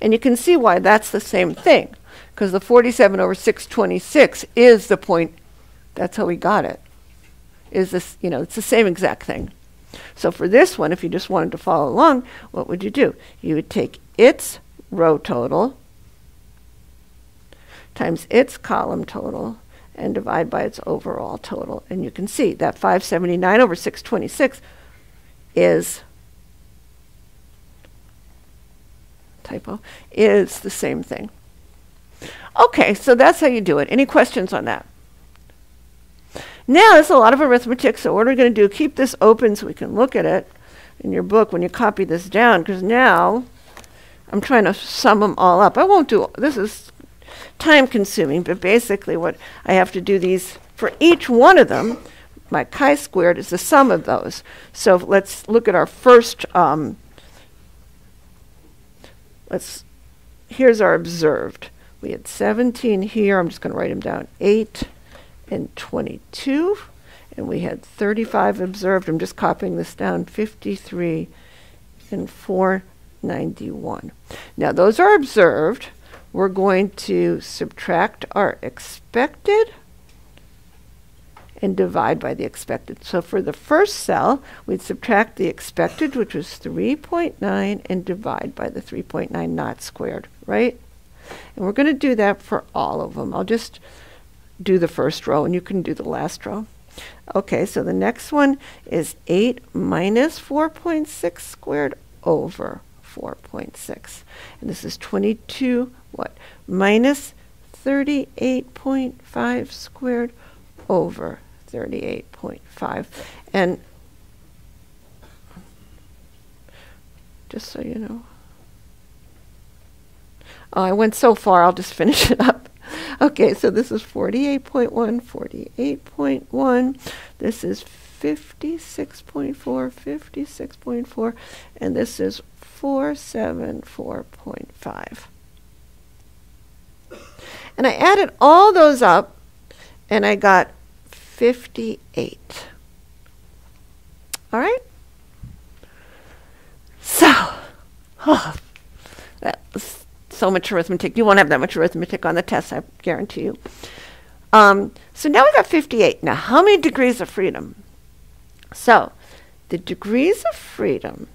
And you can see why that's the same thing, because the 47 over 626 is the point, that's how we got it. Is this, you know, it's the same exact thing. So for this one, if you just wanted to follow along, what would you do? You would take its row total times its column total and divide by its overall total. And you can see that 579 over 626 is typo is the same thing. Okay, so that's how you do it. Any questions on that? Now, there's a lot of arithmetic, so what are we're going to do, keep this open so we can look at it in your book when you copy this down, because now I'm trying to sum them all up. I won't do, this is time consuming, but basically what I have to do these, for each one of them, my chi-squared is the sum of those. So let's look at our first, um, let's, here's our observed. We had 17 here, I'm just going to write them down, 8, and 22. And we had 35 observed. I'm just copying this down 53 and 491. Now, those are observed. We're going to subtract our expected and divide by the expected. So for the first cell, we'd subtract the expected, which was 3.9, and divide by the 3.9 not squared, right? And we're going to do that for all of them. I'll just do the first row and you can do the last row. Okay, so the next one is 8 minus 4.6 squared over 4.6. And this is 22, what? Minus 38.5 squared over 38.5. And just so you know. Oh, I went so far, I'll just finish it up. Okay, so this is 48.1, 48.1. This is 56.4, 56.4, and this is 474.5. And I added all those up, and I got 58. All right? So, oh, that was so much arithmetic. You won't have that much arithmetic on the test, I guarantee you. Um, so now we've got 58. Now, how many degrees of freedom? So, the degrees of freedom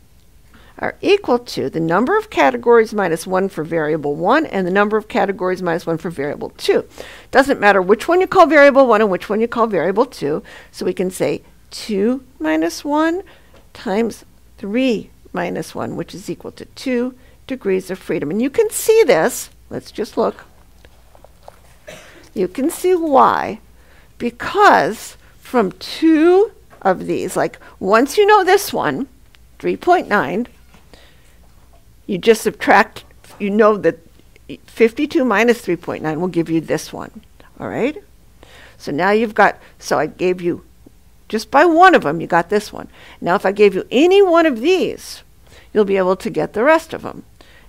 are equal to the number of categories minus 1 for variable 1 and the number of categories minus 1 for variable 2. Doesn't matter which one you call variable 1 and which one you call variable 2. So we can say 2 minus 1 times 3 minus 1, which is equal to 2 degrees of freedom. And you can see this. Let's just look. You can see why. Because from two of these, like once you know this one, 3.9, you just subtract, you know that 52 minus 3.9 will give you this one. All right? So now you've got, so I gave you, just by one of them, you got this one. Now if I gave you any one of these, you'll be able to get the rest of them.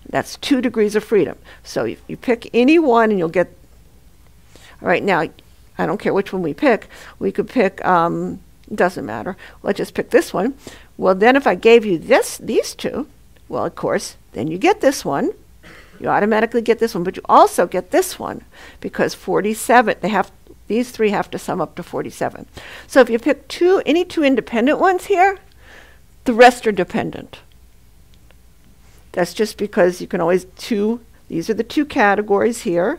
That's two degrees of freedom. So you, you pick any one and you'll get, all right, now I don't care which one we pick. We could pick, um, doesn't matter. Let's just pick this one. Well, then if I gave you this, these two, well, of course, then you get this one. You automatically get this one, but you also get this one because 47, they have, these three have to sum up to 47. So if you pick two, any two independent ones here, the rest are dependent. That's just because you can always two, these are the two categories here,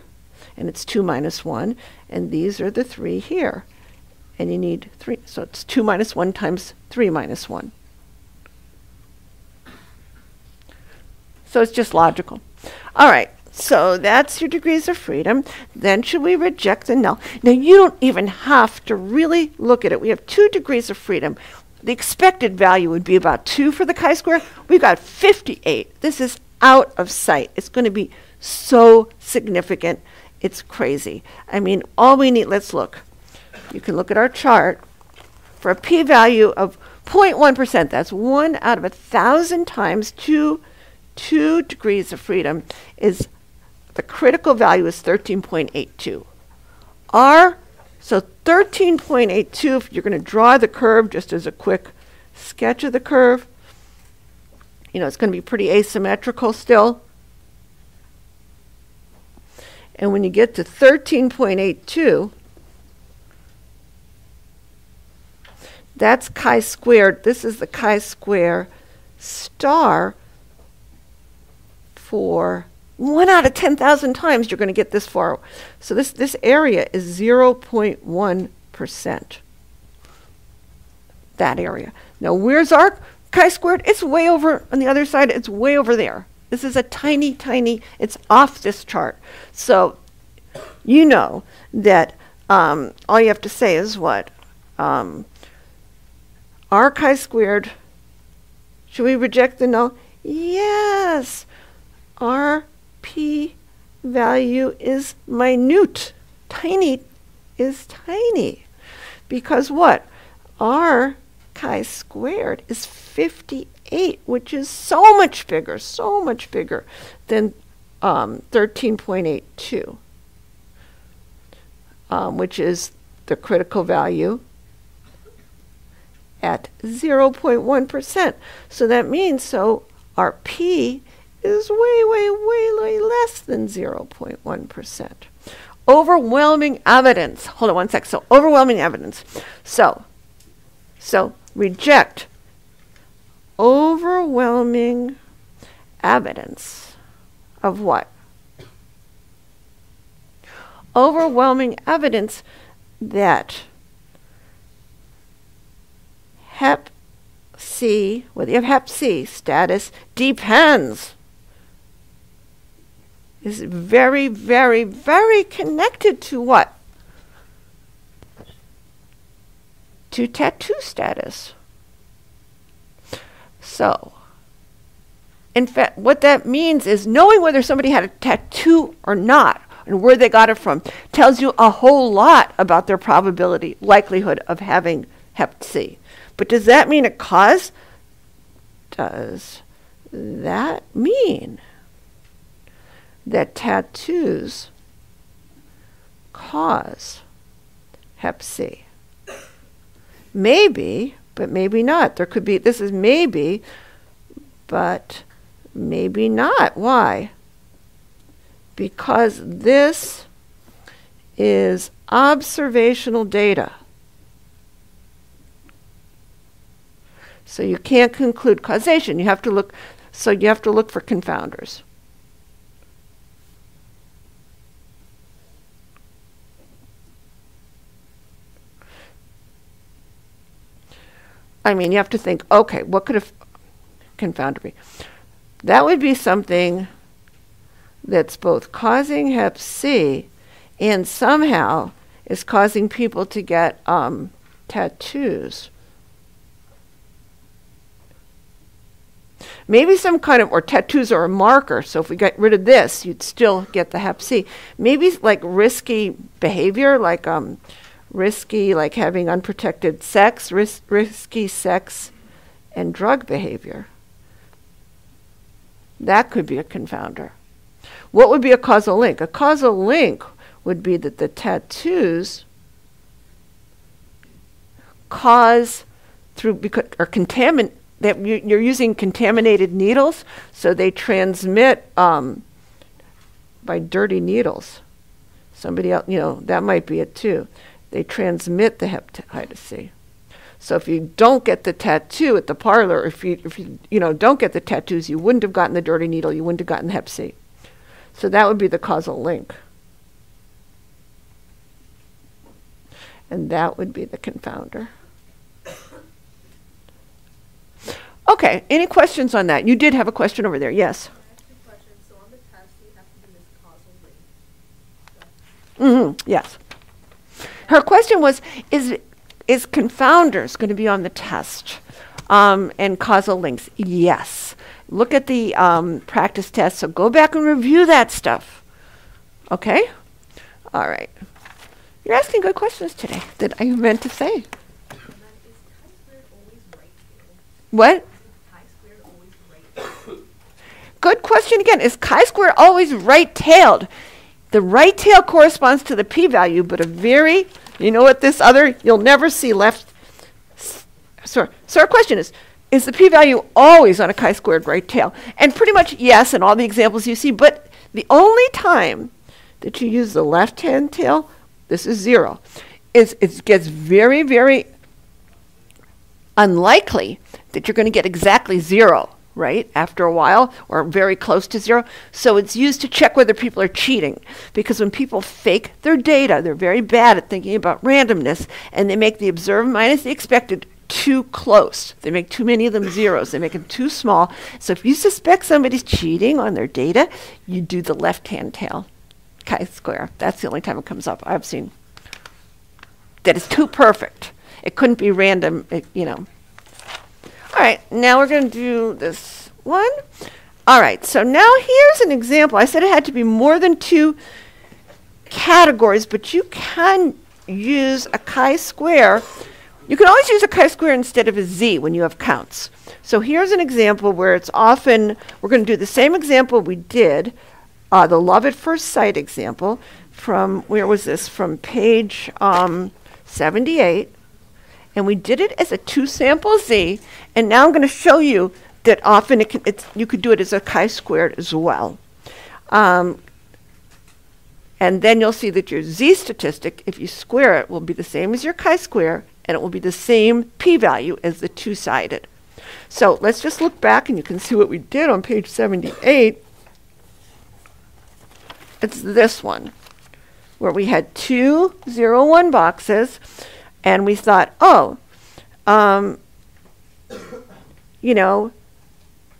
and it's 2 minus 1, and these are the three here. And you need 3, so it's 2 minus 1 times 3 minus 1. So it's just logical. All right, so that's your degrees of freedom. Then should we reject the null? Now you don't even have to really look at it. We have two degrees of freedom. The expected value would be about 2 for the chi-square. We've got 58. This is out of sight. It's going to be so significant. It's crazy. I mean, all we need, let's look. You can look at our chart. For a p-value of 0.1%, that's 1 out of a 1,000 times 2 two degrees of freedom is the critical value is 13.82. R, so 13.82, if you're going to draw the curve just as a quick sketch of the curve, you know, it's going to be pretty asymmetrical still. And when you get to 13.82, that's chi-squared. This is the chi-square star for one out of 10,000 times you're going to get this far. So this, this area is 0.1%. That area. Now where's our chi-squared? It's way over on the other side. It's way over there. This is a tiny, tiny, it's off this chart. So you know that um, all you have to say is what? Um, r chi-squared, should we reject the null? Yes our p value is minute. Tiny is tiny. Because what? R chi squared is 58, which is so much bigger, so much bigger than um, 13.82, um, which is the critical value at 0.1%. So that means, so our P is way, way, way, way less than 0.1%. Overwhelming evidence. Hold on one sec. So, overwhelming evidence. So, so reject overwhelming evidence of what? Overwhelming evidence that Hep C, whether you have Hep C status, depends is very, very, very connected to what? To tattoo status. So, In fact, what that means is knowing whether somebody had a tattoo or not and where they got it from tells you a whole lot about their probability, likelihood of having hep C. But does that mean a cause? Does that mean that tattoos cause hep C? Maybe, but maybe not. There could be, this is maybe, but maybe not. Why? Because this is observational data. So you can't conclude causation. You have to look so you have to look for confounders. I mean, you have to think, okay, what could a confounder be? That would be something that's both causing hep C and somehow is causing people to get um, tattoos. Maybe some kind of, or tattoos are a marker. So if we get rid of this, you'd still get the hep C. Maybe like risky behavior, like um, risky, like having unprotected sex, ris- risky sex and drug behavior. That could be a confounder. What would be a causal link? A causal link would be that the tattoos cause through because or contaminate that you, are using contaminated needles, so they transmit um, by dirty needles. Somebody else, you know, that might be it too. They transmit the hepatitis C. So if you don't get the tattoo at the parlor, if you if you you know don't get the tattoos, you wouldn't have gotten the dirty needle. You wouldn't have gotten the Hep C. So that would be the causal link. And that would be the confounder. Okay, any questions on that? You did have a question over there, yes. Mm-hmm, yes. Her question was, is, is confounders going to be on the test um, and causal links? Yes. Look at the um, practice test. So go back and review that stuff. Okay? All right. You're asking good questions today that I meant to say. What? Good question again. Is chi-square always right-tailed? The right tail corresponds to the p-value, but a very, you know what this other, you'll never see left. So, so our question is, is the p-value always on a chi-squared right tail? And pretty much yes in all the examples you see, but the only time that you use the left-hand tail, this is zero, is it gets very, very unlikely that you're going to get exactly zero right, after a while, or very close to zero. So it's used to check whether people are cheating. Because when people fake their data, they're very bad at thinking about randomness, and they make the observed minus the expected too close. They make too many of them zeros. They make them too small. So if you suspect somebody's cheating on their data, you do the left-hand tail chi-square. That's the only time it comes up. I've seen that is too perfect. It couldn't be random, it, you know. All right, now we're going to do this one. All right, so now here's an example. I said it had to be more than two categories, but you can use a chi-square. You can always use a chi-square instead of a z when you have counts. So here's an example where it's often, we're going to do the same example we did, uh, the love at first sight example from, where was this, from page um, 78 and we did it as a two sample Z, and now I'm going to show you that often it can, you could do it as a chi-squared as well. Um, and then you'll see that your Z statistic, if you square it, will be the same as your chi-square, and it will be the same p-value as the two-sided. So let's just look back, and you can see what we did on page 78. It's this one, where we had two zero one boxes, and we thought, oh, um, you know,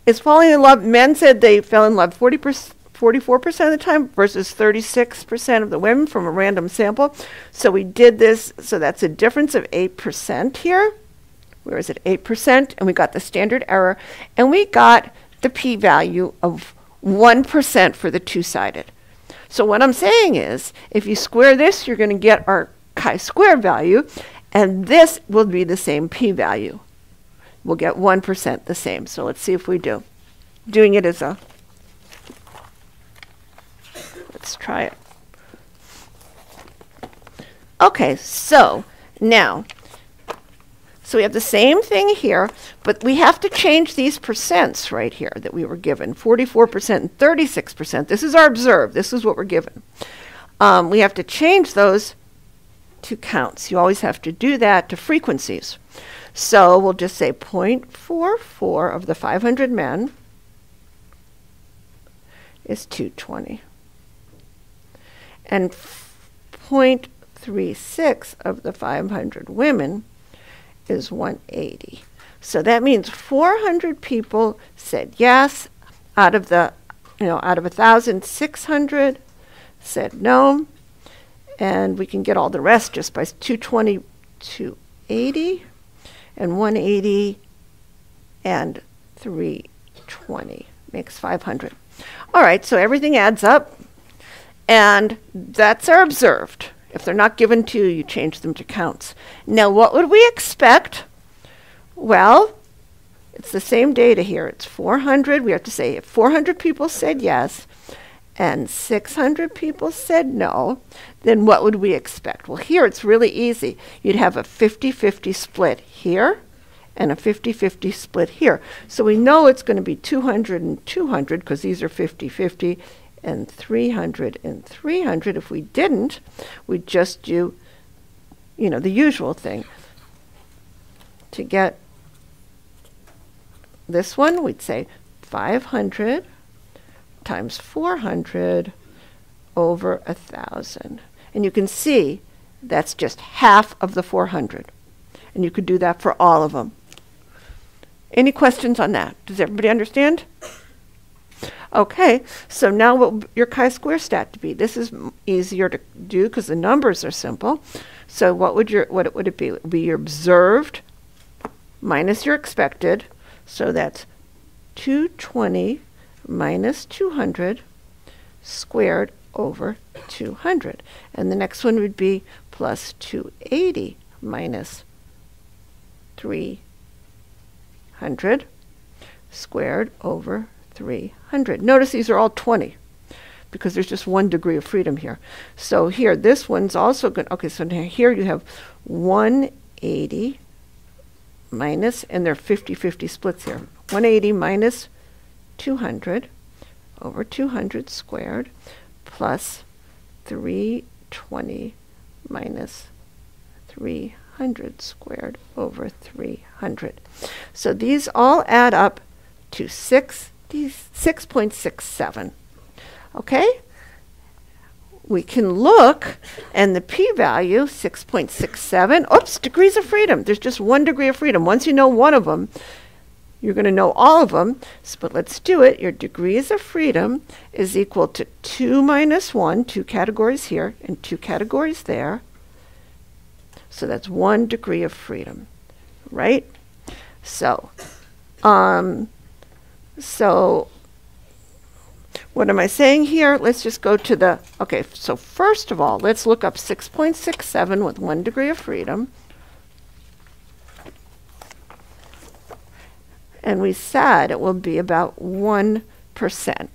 is falling in love. Men said they fell in love 40 44% of the time versus 36% of the women from a random sample. So we did this, so that's a difference of 8% here. Where is it? 8%, and we got the standard error, and we got the p-value of 1% for the two-sided. So what I'm saying is, if you square this, you're going to get our chi-square value, and this will be the same p-value. We'll get 1% the same. So let's see if we do. Doing it as a, let's try it. Okay, so now so we have the same thing here, but we have to change these percents right here that we were given, 44% and 36%. This is our observed. This is what we're given. Um, we have to change those to counts. You always have to do that to frequencies. So we'll just say 0.44 of the 500 men is 220. And 0.36 of the 500 women is 180. So that means 400 people said yes out of the, you know, out of 1,600 said no. And we can get all the rest just by 220 to 80 and 180 and 320 makes 500. All right, so everything adds up. And that's our observed. If they're not given to you, you change them to counts. Now, what would we expect? Well, it's the same data here. It's 400. We have to say if 400 people said yes and 600 people said no, then what would we expect? Well, here it's really easy. You'd have a 50 50 split here and a 50 50 split here. So we know it's going to be 200 and 200 because these are 50 50 and 300 and 300. If we didn't, we'd just do, you know, the usual thing. To get this one, we'd say 500 times 400 over a 1,000. And you can see that's just half of the 400. And you could do that for all of them. Any questions on that? Does everybody understand? Okay, so now what your chi-square stat to be? This is easier to do because the numbers are simple. So what would your what would it be? It would be your observed minus your expected. So that's 220 minus 200 squared over 200. And the next one would be plus 280 minus 300 squared over 300. Notice these are all 20 because there's just one degree of freedom here. So here, this one's also good. Okay, so now here you have 180 minus, and they're 50-50 splits here. 180 minus 200 over 200 squared plus 320 minus 300 squared over 300. So these all add up to 6 6.67. Okay? We can look, and the p-value, 6.67, oops, degrees of freedom. There's just one degree of freedom. Once you know one of them, you're going to know all of them. But let's do it. Your degrees of freedom is equal to 2 minus 1, two categories here, and two categories there. So that's one degree of freedom, right? So, um, so what am I saying here? Let's just go to the, okay, so first of all, let's look up 6.67 with one degree of freedom. And we said it will be about 1%,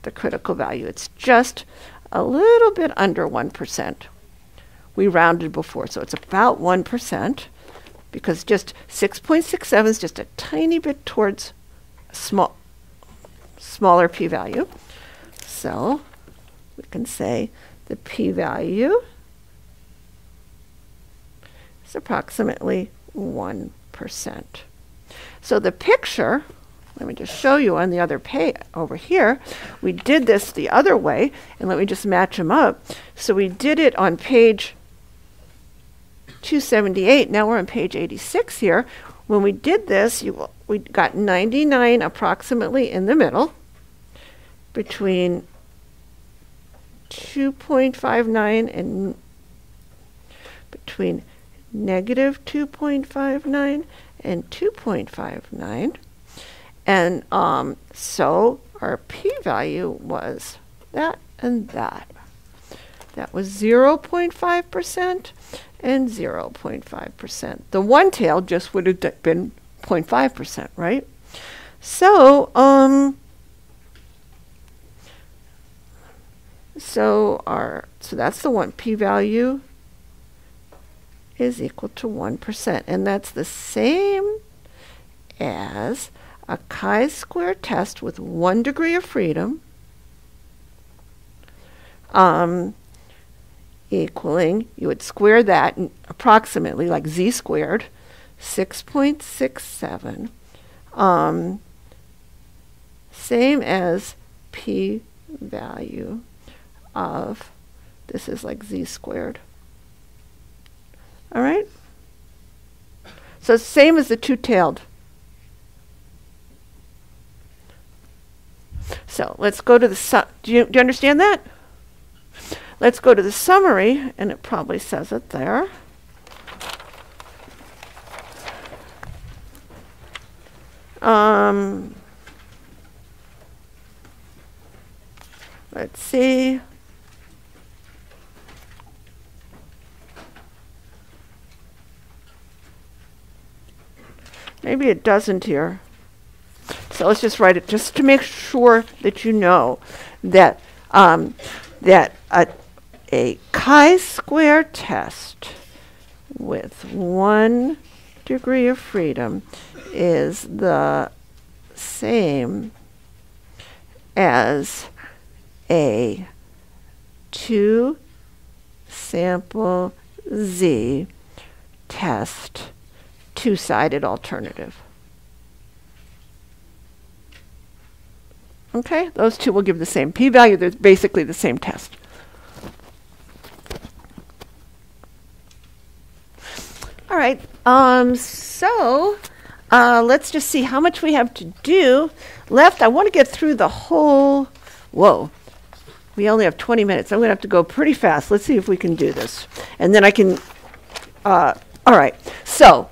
the critical value. It's just a little bit under 1%. We rounded before, so it's about 1% because just 6.67 is just a tiny bit towards small smaller p-value. So we can say the p-value is approximately 1%. So the picture, let me just show you on the other page over here, we did this the other way, and let me just match them up. So we did it on page 278, now we're on page 86 here. When we did this, you, we got 99 approximately in the middle between 2.59 and between negative 2.59 and 2.59 And um, so our p-value was that and that. That was 0.5% and 0.5%. The one tail just would have been 0.5%, right? So, um, so our, so that's the one p-value is equal to 1%. And that's the same as a chi-square test with one degree of freedom um, equaling, you would square that approximately like z squared, 6.67, um, same as p value of, this is like z squared. All right? So same as the two-tailed. So let's go to the, su- do you, do you understand that? Let's go to the summary, and it probably says it there. Um, let's see. Maybe it doesn't here. So let's just write it just to make sure that you know that um, that a, a chi-square test with one degree of freedom is the same as a two sample z test two-sided alternative. Okay, those two will give the same p-value. They're basically the same test. All right, um, so uh, let's just see how much we have to do left. I want to get through the whole, whoa, we only have 20 minutes. I'm going to have to go pretty fast. Let's see if we can do this. And then I can, uh, all right, so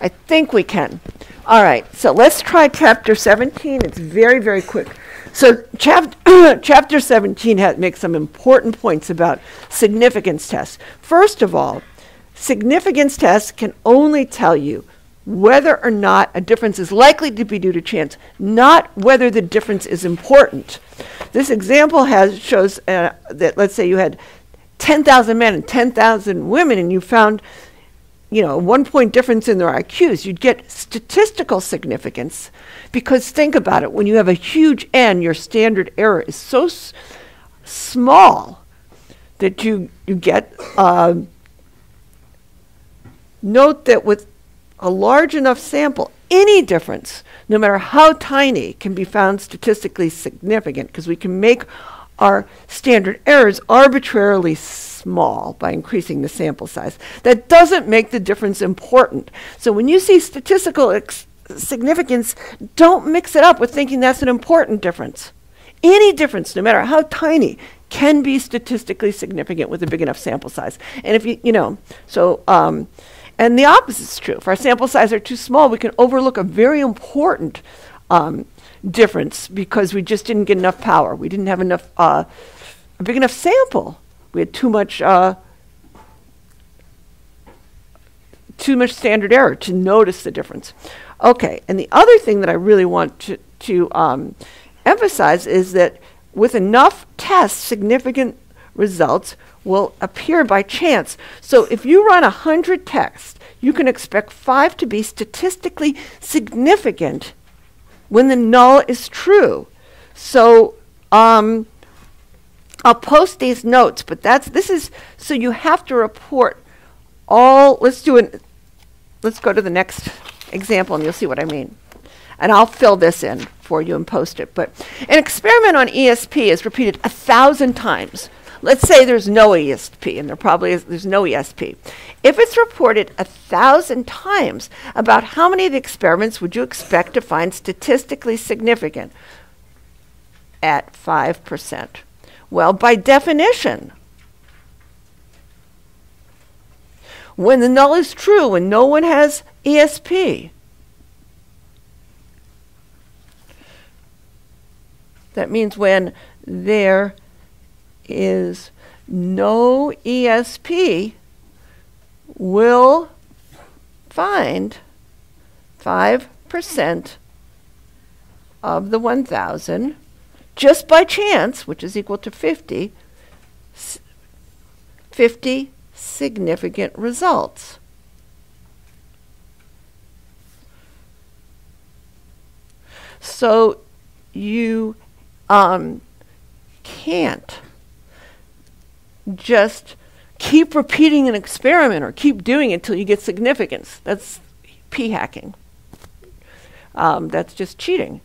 I think we can. All right, so let's try chapter 17. It's very, very quick. So, chap- chapter 17 has, makes some important points about significance tests. First of all, significance tests can only tell you whether or not a difference is likely to be due to chance, not whether the difference is important. This example has shows uh, that let's say you had 10,000 men and 10,000 women, and you found you know, one point difference in their IQs, you'd get statistical significance because think about it, when you have a huge n, your standard error is so small that you, you get. Uh, note that with a large enough sample, any difference, no matter how tiny, can be found statistically significant because we can make our standard errors arbitrarily small by increasing the sample size. That doesn't make the difference important. So when you see statistical significance, don't mix it up with thinking that's an important difference. Any difference, no matter how tiny, can be statistically significant with a big enough sample size. And if you, you know, so, um, and the opposite is true. If our sample size are too small, we can overlook a very important um, difference because we just didn't get enough power. We didn't have enough, uh, a big enough sample. We had too much, uh, too much standard error to notice the difference. Okay, and the other thing that I really want to, to um, emphasize is that with enough tests, significant results will appear by chance. So if you run 100 tests, you can expect five to be statistically significant when the null is true. So um, I'll post these notes, but that's this is so you have to report all. Let's do an. Let's go to the next example, and you'll see what I mean. And I'll fill this in for you and post it. But an experiment on ESP is repeated a thousand times. Let's say there's no ESP, and there probably is, there's no ESP. If it's reported a thousand times, about how many of the experiments would you expect to find statistically significant? At 5%. Well, by definition, when the null is true, when no one has ESP, That means when there is no ESP, will find 5% of the 1,000 just by chance, which is equal to 50, 50 significant results. So you um, can't just keep repeating an experiment or keep doing it until you get significance. That's p hacking. Um, that's just cheating.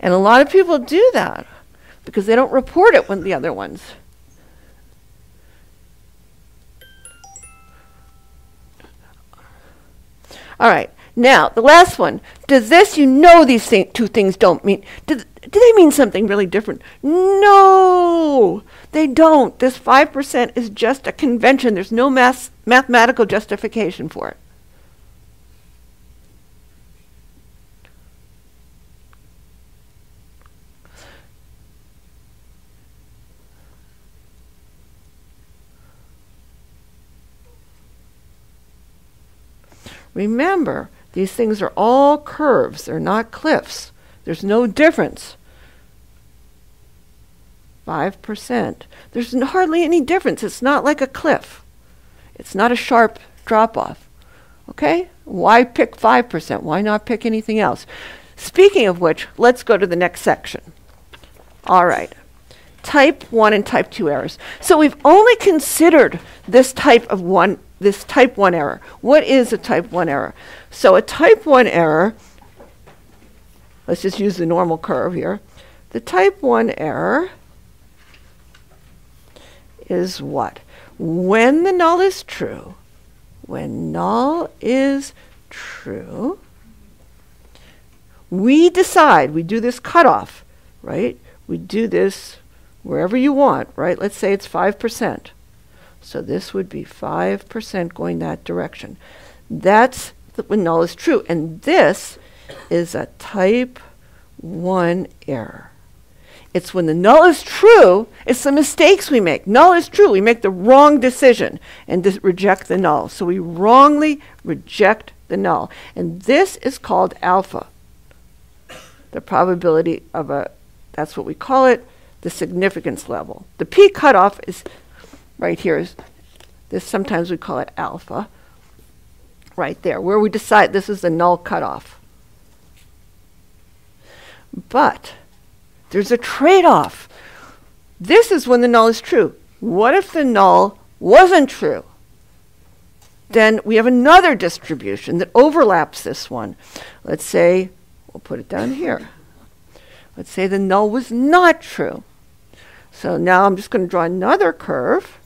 And a lot of people do that because they don't report it when the other ones. All right. Now, the last one. Does this, you know these th- two things don't mean, do, do they mean something really different? No, they don't. This 5% is just a convention. There's no math- mathematical justification for it. Remember, these things are all curves, they're not cliffs. There's no difference. 5%. There's hardly any difference. It's not like a cliff, it's not a sharp drop off. Okay? Why pick 5%? Why not pick anything else? Speaking of which, let's go to the next section. All right. Type 1 and type 2 errors. So we've only considered this type of 1 this type 1 error. What is a type 1 error? So a type 1 error, let's just use the normal curve here. The type 1 error is what? When the null is true, when null is true, we decide, we do this cutoff, right? We do this wherever you want, right? Let's say it's 5%. So this would be 5% going that direction. That's the, when null is true. And this is a type 1 error. It's when the null is true, it's the mistakes we make. Null is true. We make the wrong decision and dis- reject the null. So we wrongly reject the null. And this is called alpha. The probability of a, that's what we call it, the significance level. The p cutoff is right here is this sometimes we call it alpha right there where we decide this is the null cutoff. But there's a trade-off. This is when the null is true. What if the null wasn't true? Then we have another distribution that overlaps this one. Let's say we'll put it down here. Let's say the null was not true. So now I'm just going to draw another curve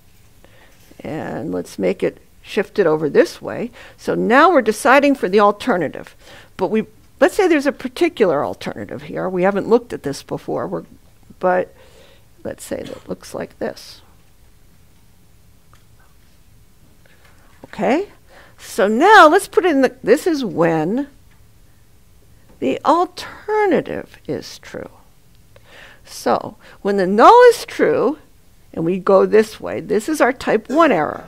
and let's make it shift it over this way. So now we're deciding for the alternative. But we let's say there's a particular alternative here. We haven't looked at this before, we're, but let's say that looks like this. Okay? So now let's put in the this is when the alternative is true. So when the null is true, and we go this way. This is our type 1 error.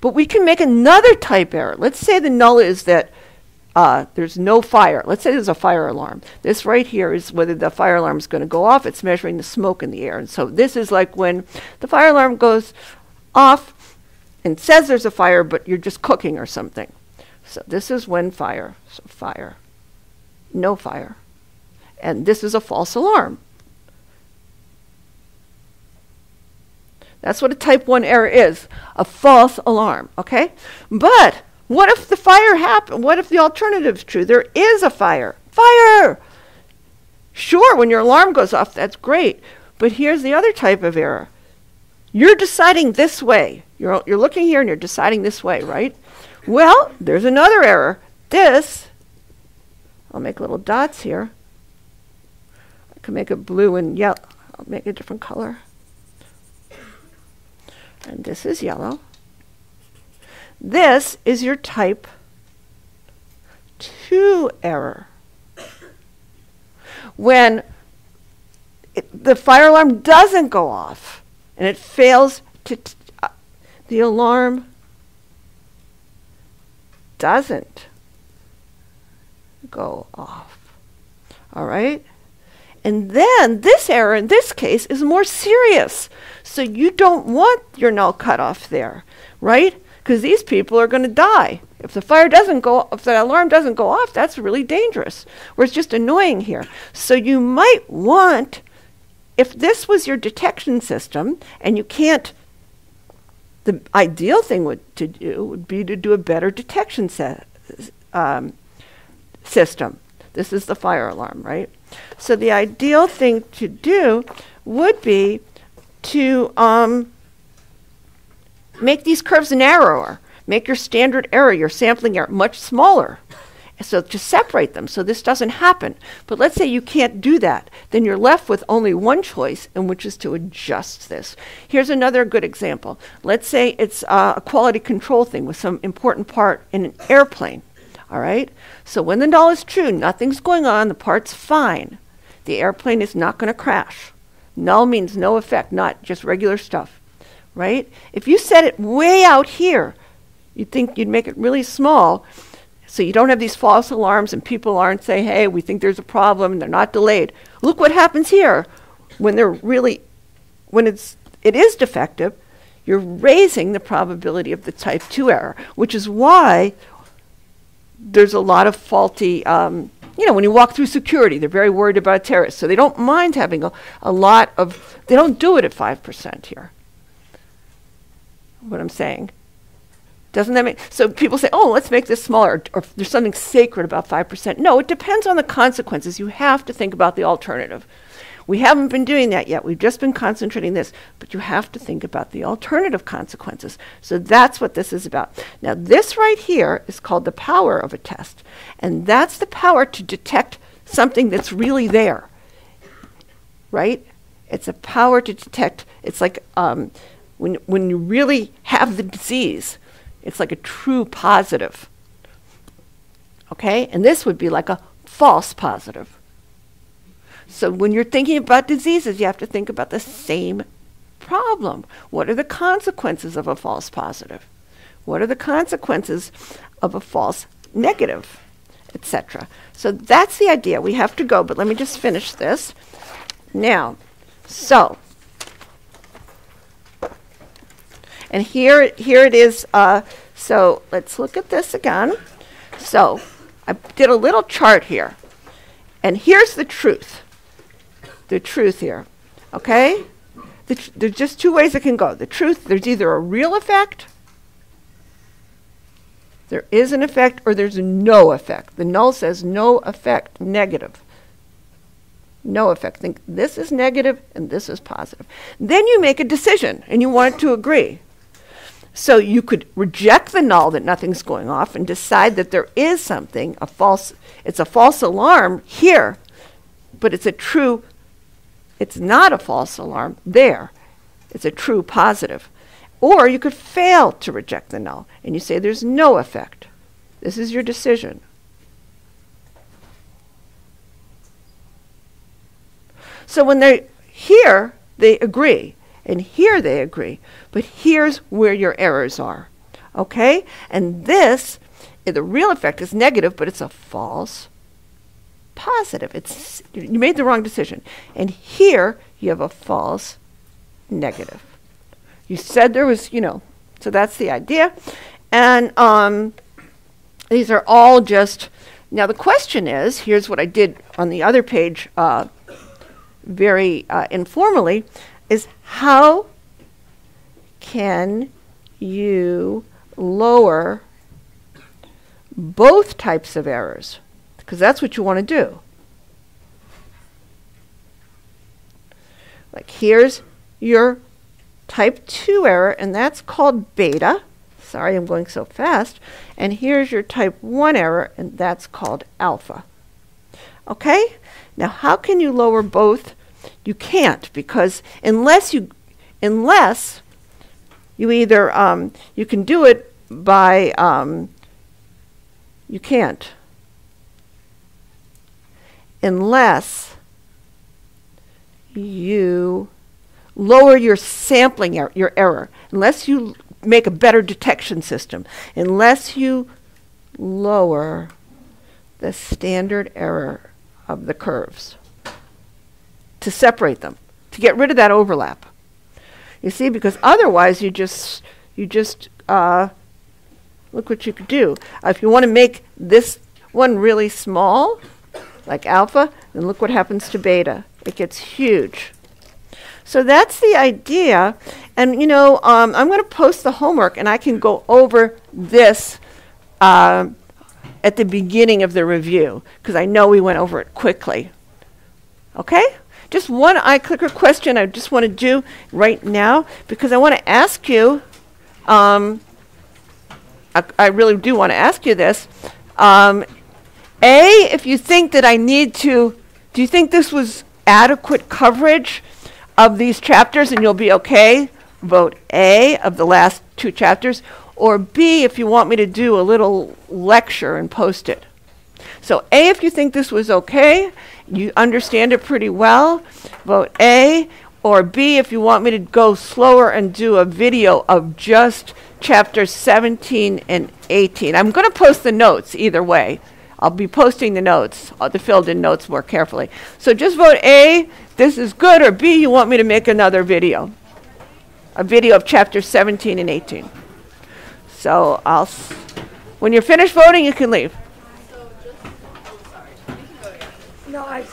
But we can make another type error. Let's say the null is that uh, there's no fire. Let's say there's a fire alarm. This right here is whether the fire alarm is going to go off. It's measuring the smoke in the air. And so this is like when the fire alarm goes off and says there's a fire, but you're just cooking or something. So this is when fire. So fire. No fire. And this is a false alarm. That's what a type 1 error is a false alarm, okay? But what if the fire happened? What if the alternative is true? There is a fire. Fire! Sure, when your alarm goes off, that's great. But here's the other type of error you're deciding this way. You're, you're looking here and you're deciding this way, right? Well, there's another error. This, I'll make little dots here. I can make it blue and yellow. I'll make a different color. And this is yellow. This is your type 2 error. When it, the fire alarm doesn't go off and it fails to, uh, the alarm doesn't go off. All right? And then this error in this case is more serious. So you don't want your null cutoff there, right? Because these people are going to die. If the fire doesn't go, if the alarm doesn't go off, that's really dangerous. Or it's just annoying here. So you might want, if this was your detection system and you can't, the ideal thing would to do would be to do a better detection um, system. This is the fire alarm, right? So the ideal thing to do would be to um, make these curves narrower. Make your standard error, your sampling error, much smaller. So to separate them so this doesn't happen. But let's say you can't do that. Then you're left with only one choice, and which is to adjust this. Here's another good example. Let's say it's uh, a quality control thing with some important part in an airplane. All right? So when the null is true, nothing's going on, the part's fine. The airplane is not going to crash. Null means no effect, not just regular stuff. Right? If you set it way out here, you'd think you'd make it really small so you don't have these false alarms and people aren't saying, hey, we think there's a problem and they're not delayed. Look what happens here when they're really, when it's, it is defective, you're raising the probability of the type 2 error, which is why there's a lot of faulty, um, you know, when you walk through security, they're very worried about terrorists. So they don't mind having a, a lot of, they don't do it at 5% here. What I'm saying. Doesn't that make so people say, "Oh, let's make this smaller," or there's something sacred about five percent? No, it depends on the consequences. You have to think about the alternative. We haven't been doing that yet. We've just been concentrating this, but you have to think about the alternative consequences. So that's what this is about. Now, this right here is called the power of a test, and that's the power to detect something that's really there. Right? It's a power to detect. It's like um, when when you really have the disease it's like a true positive. Okay? And this would be like a false positive. So when you're thinking about diseases, you have to think about the same problem. What are the consequences of a false positive? What are the consequences of a false negative, etc. So that's the idea. We have to go, but let me just finish this. Now, so And here, here it is. Uh, so let's look at this again. So I did a little chart here. And here's the truth. The truth here. Okay? The tr- there's just two ways it can go. The truth, there's either a real effect, there is an effect, or there's no effect. The null says no effect, negative. No effect. Think this is negative and this is positive. Then you make a decision and you want to agree. So you could reject the null that nothing's going off and decide that there is something, a false, it's a false alarm here, but it's a true, it's not a false alarm there. It's a true positive. Or you could fail to reject the null and you say there's no effect. This is your decision. So when they here, they agree. And here they agree. But here's where your errors are. Okay? And this, the real effect is negative, but it's a false positive. It's you made the wrong decision. And here you have a false negative. You said there was, you know, so that's the idea. And um, these are all just now the question is here's what I did on the other page uh, very uh, informally is how can you lower both types of errors? Because that's what you want to do. Like here's your type 2 error, and that's called beta. Sorry, I'm going so fast. And here's your type 1 error, and that's called alpha. Okay? Now, how can you lower both? You can't because unless you, unless you either, um, you can do it by, um, you can't. Unless you lower your sampling, er- your error, unless you make a better detection system, unless you lower the standard error of the curves to separate them, to get rid of that overlap. You see, because otherwise you just you just uh, look what you could do. Uh, if you want to make this one really small, like alpha, then look what happens to beta. It gets huge. So that's the idea. And you know, um, I'm going to post the homework, and I can go over this uh, at the beginning of the review because I know we went over it quickly. Okay? Just one iClicker question I just want to do right now because I want to ask you. Um, I, I really do want to ask you this. Um, a, if you think that I need to, do you think this was adequate coverage of these chapters and you'll be okay? Vote A of the last two chapters. Or B, if you want me to do a little lecture and post it. So A, if you think this was okay, you understand it pretty well, vote A. Or B, if you want me to go slower and do a video of just chapters 17 and 18. I'm going to post the notes either way. I'll be posting the notes, uh, the filled in notes more carefully. So just vote A, this is good, or B, you want me to make another video. A video of chapters 17 and 18. So I'll, s- when you're finished voting, you can leave. No, I,